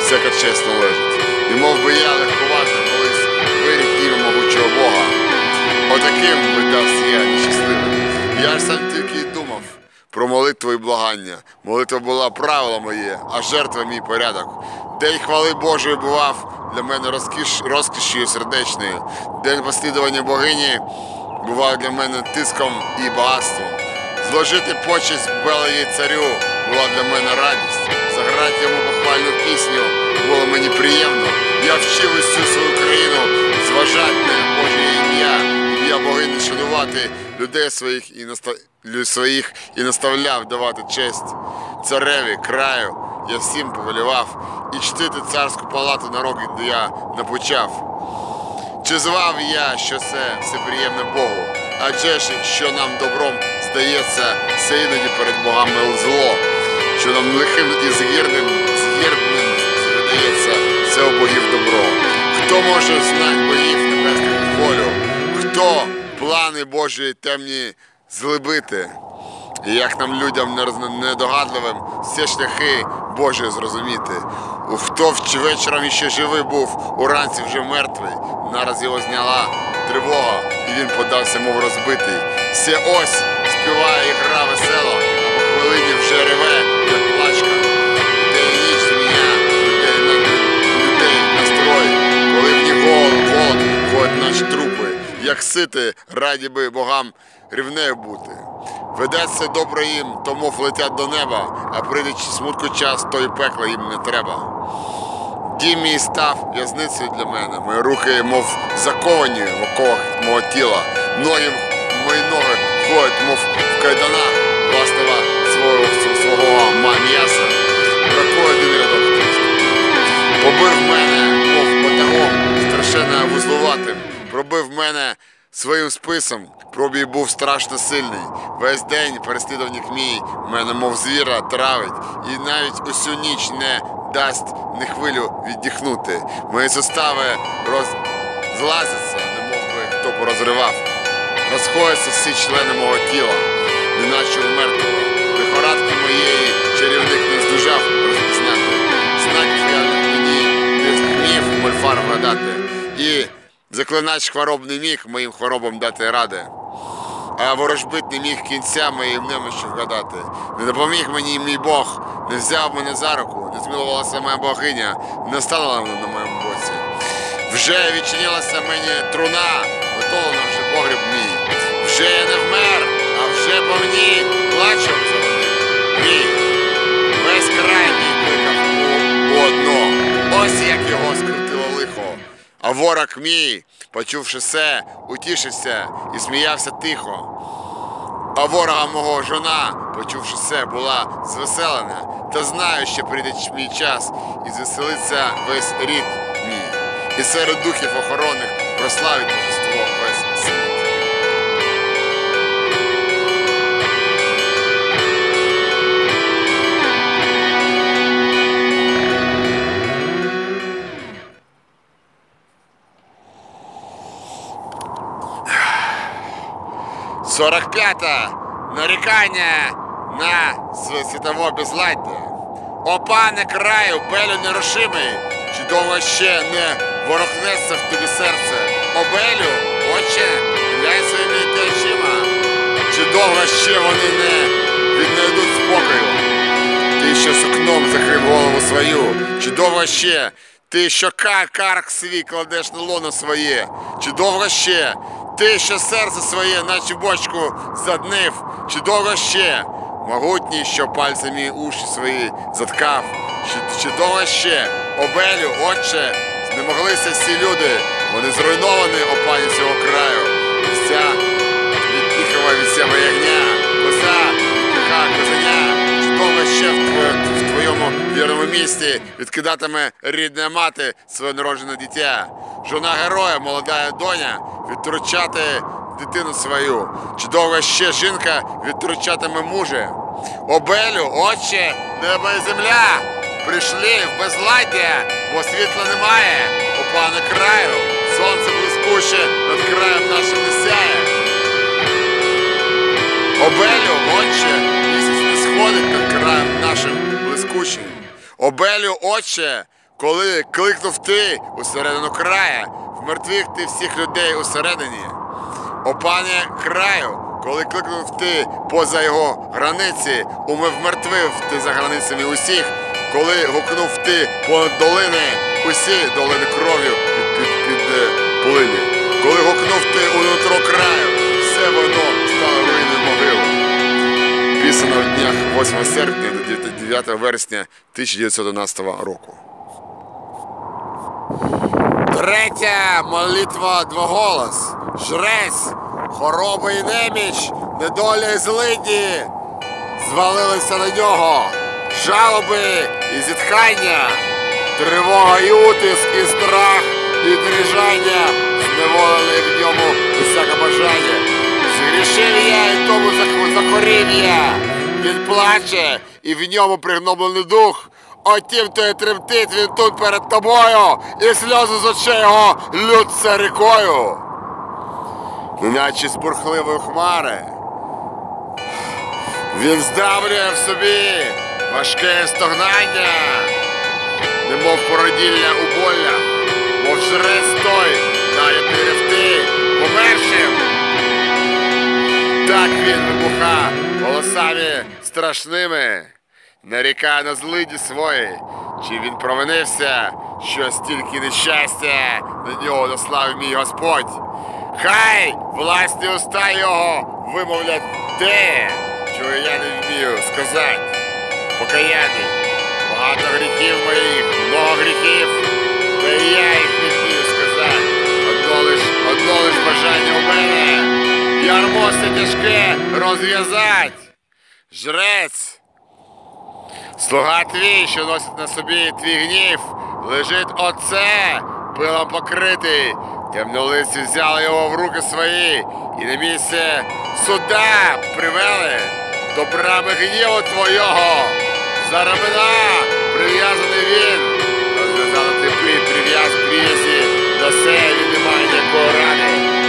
Speaker 1: всяка честь належить. Не мов би я легковажно колись вирік ім'я могучого Бога. Отаким видався я нещасливим. Я ж сам тільки про молитву і благання. Молитва була правило моє, а жертва мій порядок. День хвали Божої бував для мене розкіш, розкішою сердечною. День послідування богині бував для мене тиском і багатством. Зложити почесть белої царю була для мене радість. Заграти йому похвальну пісню було мені приємно. Я вчив усю свою країну зважати на Боже ім'я, ім'я богині шанувати людей своїх і наста... своїх і наставляв давати честь цареві, краю. Я всім повелівав і чтити царську палату на де я напочав. Чи звав я, що це все приємне Богу? Адже ж, що нам добром здається, все іноді перед богами зло, що нам лихим і згірним, згірним видається все у богів добро. Хто може знати богів небесних волю? Хто плани Божі темні зглибити? І як нам людям недогадливим всі шляхи Божі зрозуміти. Хто вечором іще живий був, уранці вже мертвий. Нараз його зняла тривога, і він подався, мов розбитий. Все ось співає і гра весело, а по хвилині вже реве, як плачка. День і ніч зміня людей на людей настрой, коли в ній голод, голод наші трупи, як сити, раді би богам рівнею бути. Ведеться добре їм, тому летять до неба, а прийде смутку час, то і пекла їм не треба. Дім мій став в'язницею для мене. Мої руки, мов заковані в оковах мого тіла. Ноги мої ноги ходять, мов в кайданах власного свого, свого м'яса. Бракує один рядок. Побив мене, мов батагом, страшенно вузлуватим. Пробив мене своїм списом. Пробій був страшно сильний. Весь день переслідувник мій мене, мов звіра, травить, і навіть усю ніч не дасть ні хвилю віддихнути. Мої сустави розлазяться, немов би хто порозривав. Розходяться всі члени мого тіла, неначе у мертвого. Лихорадки моєї чарівник не здужав розпізнати. Знаків я мені не змів мольфар вгадати. І заклинач хвороб не міг моїм хворобам дати ради. А ворожбит не міг кінця моєї немощі вгадати. Не допоміг мені мій Бог, не взяв мене за руку, не змилувалася моя богиня, не стала на моєму боці. Вже відчинилася мені труна, готовлено вже погріб мій. Вже я не вмер, а вже по мені плачем заводив. Мій. Весь край Ворог мій, почувши це, утішився і сміявся тихо. А ворога мого жона, почувши це, була звеселена, та знаю, що прийде мій час, і звеселиться весь рід мій. І серед духів охоронних прославить божество 45. Нарікання на світове безладдя. Пане краю, белю нерушимий, чи довго ще не ворохнеться в тобі серце. О белю, отче, глянь своїми очима, чи довго ще вони не віднайдуть спокою. Ти що сукном закрив голову свою, чи довго ще ти, що кар карк свій кладеш на лоно своє, чи довго ще? Ти, що серце своє, наче бочку заднив, чи довго ще? Могутній, що пальцями уші свої заткав, чи, чи довго ще? Обелю, отче, знемоглися всі люди, вони зруйновані, о пані цього краю, вся відпіхова від себе ягня, коса, козеня, чи довго ще в, тво, в твоєму вірному місті відкидатиме рідна мати своє народжене дитя. Жона героя, молода доня, відтручати дитину свою. Чи довго ще жінка відтручатиме мужа? Обелю, отче, небо і земля, прийшли в безладдя, бо світла немає, у пана краю, сонце блискуще над краєм нашим не сяє. Обелю, отче, місяць не сходить над краєм нашим блискучим. Обелю, отче, коли кликнув ти усередину края, вмертвих ти всіх людей усередині. О пане краю, коли кликнув ти поза його границі, умив мертвив ти за границями усіх, коли гукнув ти понад долини, усі долини кров'ю під, під, під, під е, плині. Коли гукнув ти у нутро краю, все воно стало могилою. Писано в днях 8 серпня до 9 вересня 1911 року. Третя молитва двоголос. Жрець, хороби і неміч, недоля і злидні звалилися на нього. Жалоби і зітхання, тривога і утиск, і страх, і дрижання зневолили в ньому усяке бажання. Згрішив я, і тому зах- захворів я. Він плаче, і в ньому пригноблений дух. Отім то і тремтить він тут перед тобою, і сльози з очей його лються рікою. Неначе з бурхливої хмари. Він здавлює в собі важке стогнання, немов породілля у болях, мов жрець той, дає перевти помершим. Так він вибуха голосами страшними, нарікає на злиді свої, чи він провинився, що стільки нещастя на нього наслав мій Господь. Хай власні уста його вимовлять те, чого я не вмію сказати. Покаянний, багато гріхів моїх, много гріхів, та я їх не вмію сказати. Одно лиш, одно лиш бажання у мене. Ярмо все тяжке розв'язать. Жрець. Слуга твій, що носить на собі твій гнів, лежить оце, пилом покритий. Темнолиці взяли його в руки свої і на місце суда привели до брами гніву твого. За прив'язаний він, розв'язали типи, прив'яз прив'язі, до все він не має ніякої рани.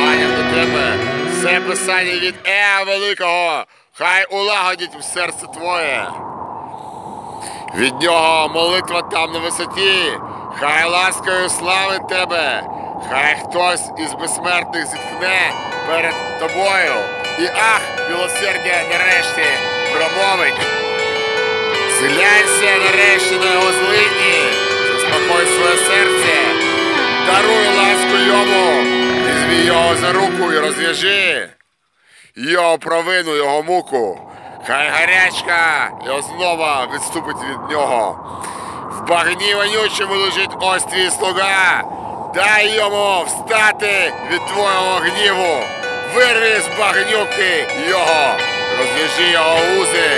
Speaker 1: Благанням до тебе, все писання від Еа Великого, хай улагодить в серце твоє. Від нього молитва там на висоті, хай ласкою славить тебе, хай хтось із безсмертних зітхне перед тобою. І ах, милосердя нарешті промовить. Зглянься нарешті на його злидні, заспокой своє серце, даруй ласку йому, візьмі його за руку і розв'яжи його провину, його муку. Хай гарячка його знову відступить від нього. В багні вонючому лежить ось твій слуга. Дай йому встати від твого гніву. Вирви з багнюки його, розв'яжи його узи,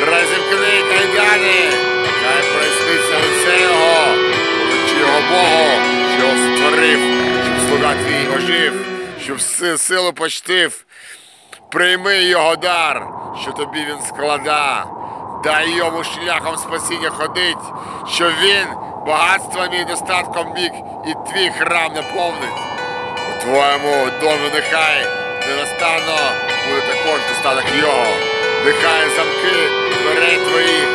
Speaker 1: розімкни кайдани, хай проясниться лице його, поручи його Богу, що створив, слуга твій ожив, щоб силу почтив. Прийми його дар, що тобі він склада. Дай йому шляхом спасіння ходить, що він багатством і достатком міг і твій храм наповнить. У твоєму домі нехай ненастанно буде також достаток його. Нехай замки дверей твоїх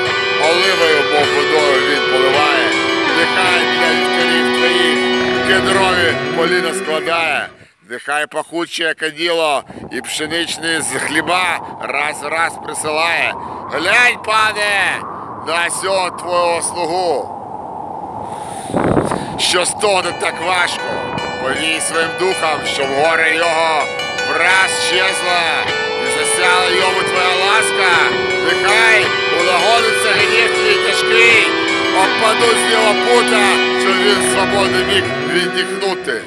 Speaker 1: оливою, мов водою він поливає. Нехай для твоїх кедрові поліна складає. Нехай пахуче каділо і пшеничний з хліба раз в раз присилає. Глянь, пане, на сього твого слугу що стогне так важко. Повій своїм духом, щоб горе його враз щезла і засяла йому твоя ласка. Нехай улагодиться гнів тяжкий, опадуть з нього пута, що він свободний міг віддихнути.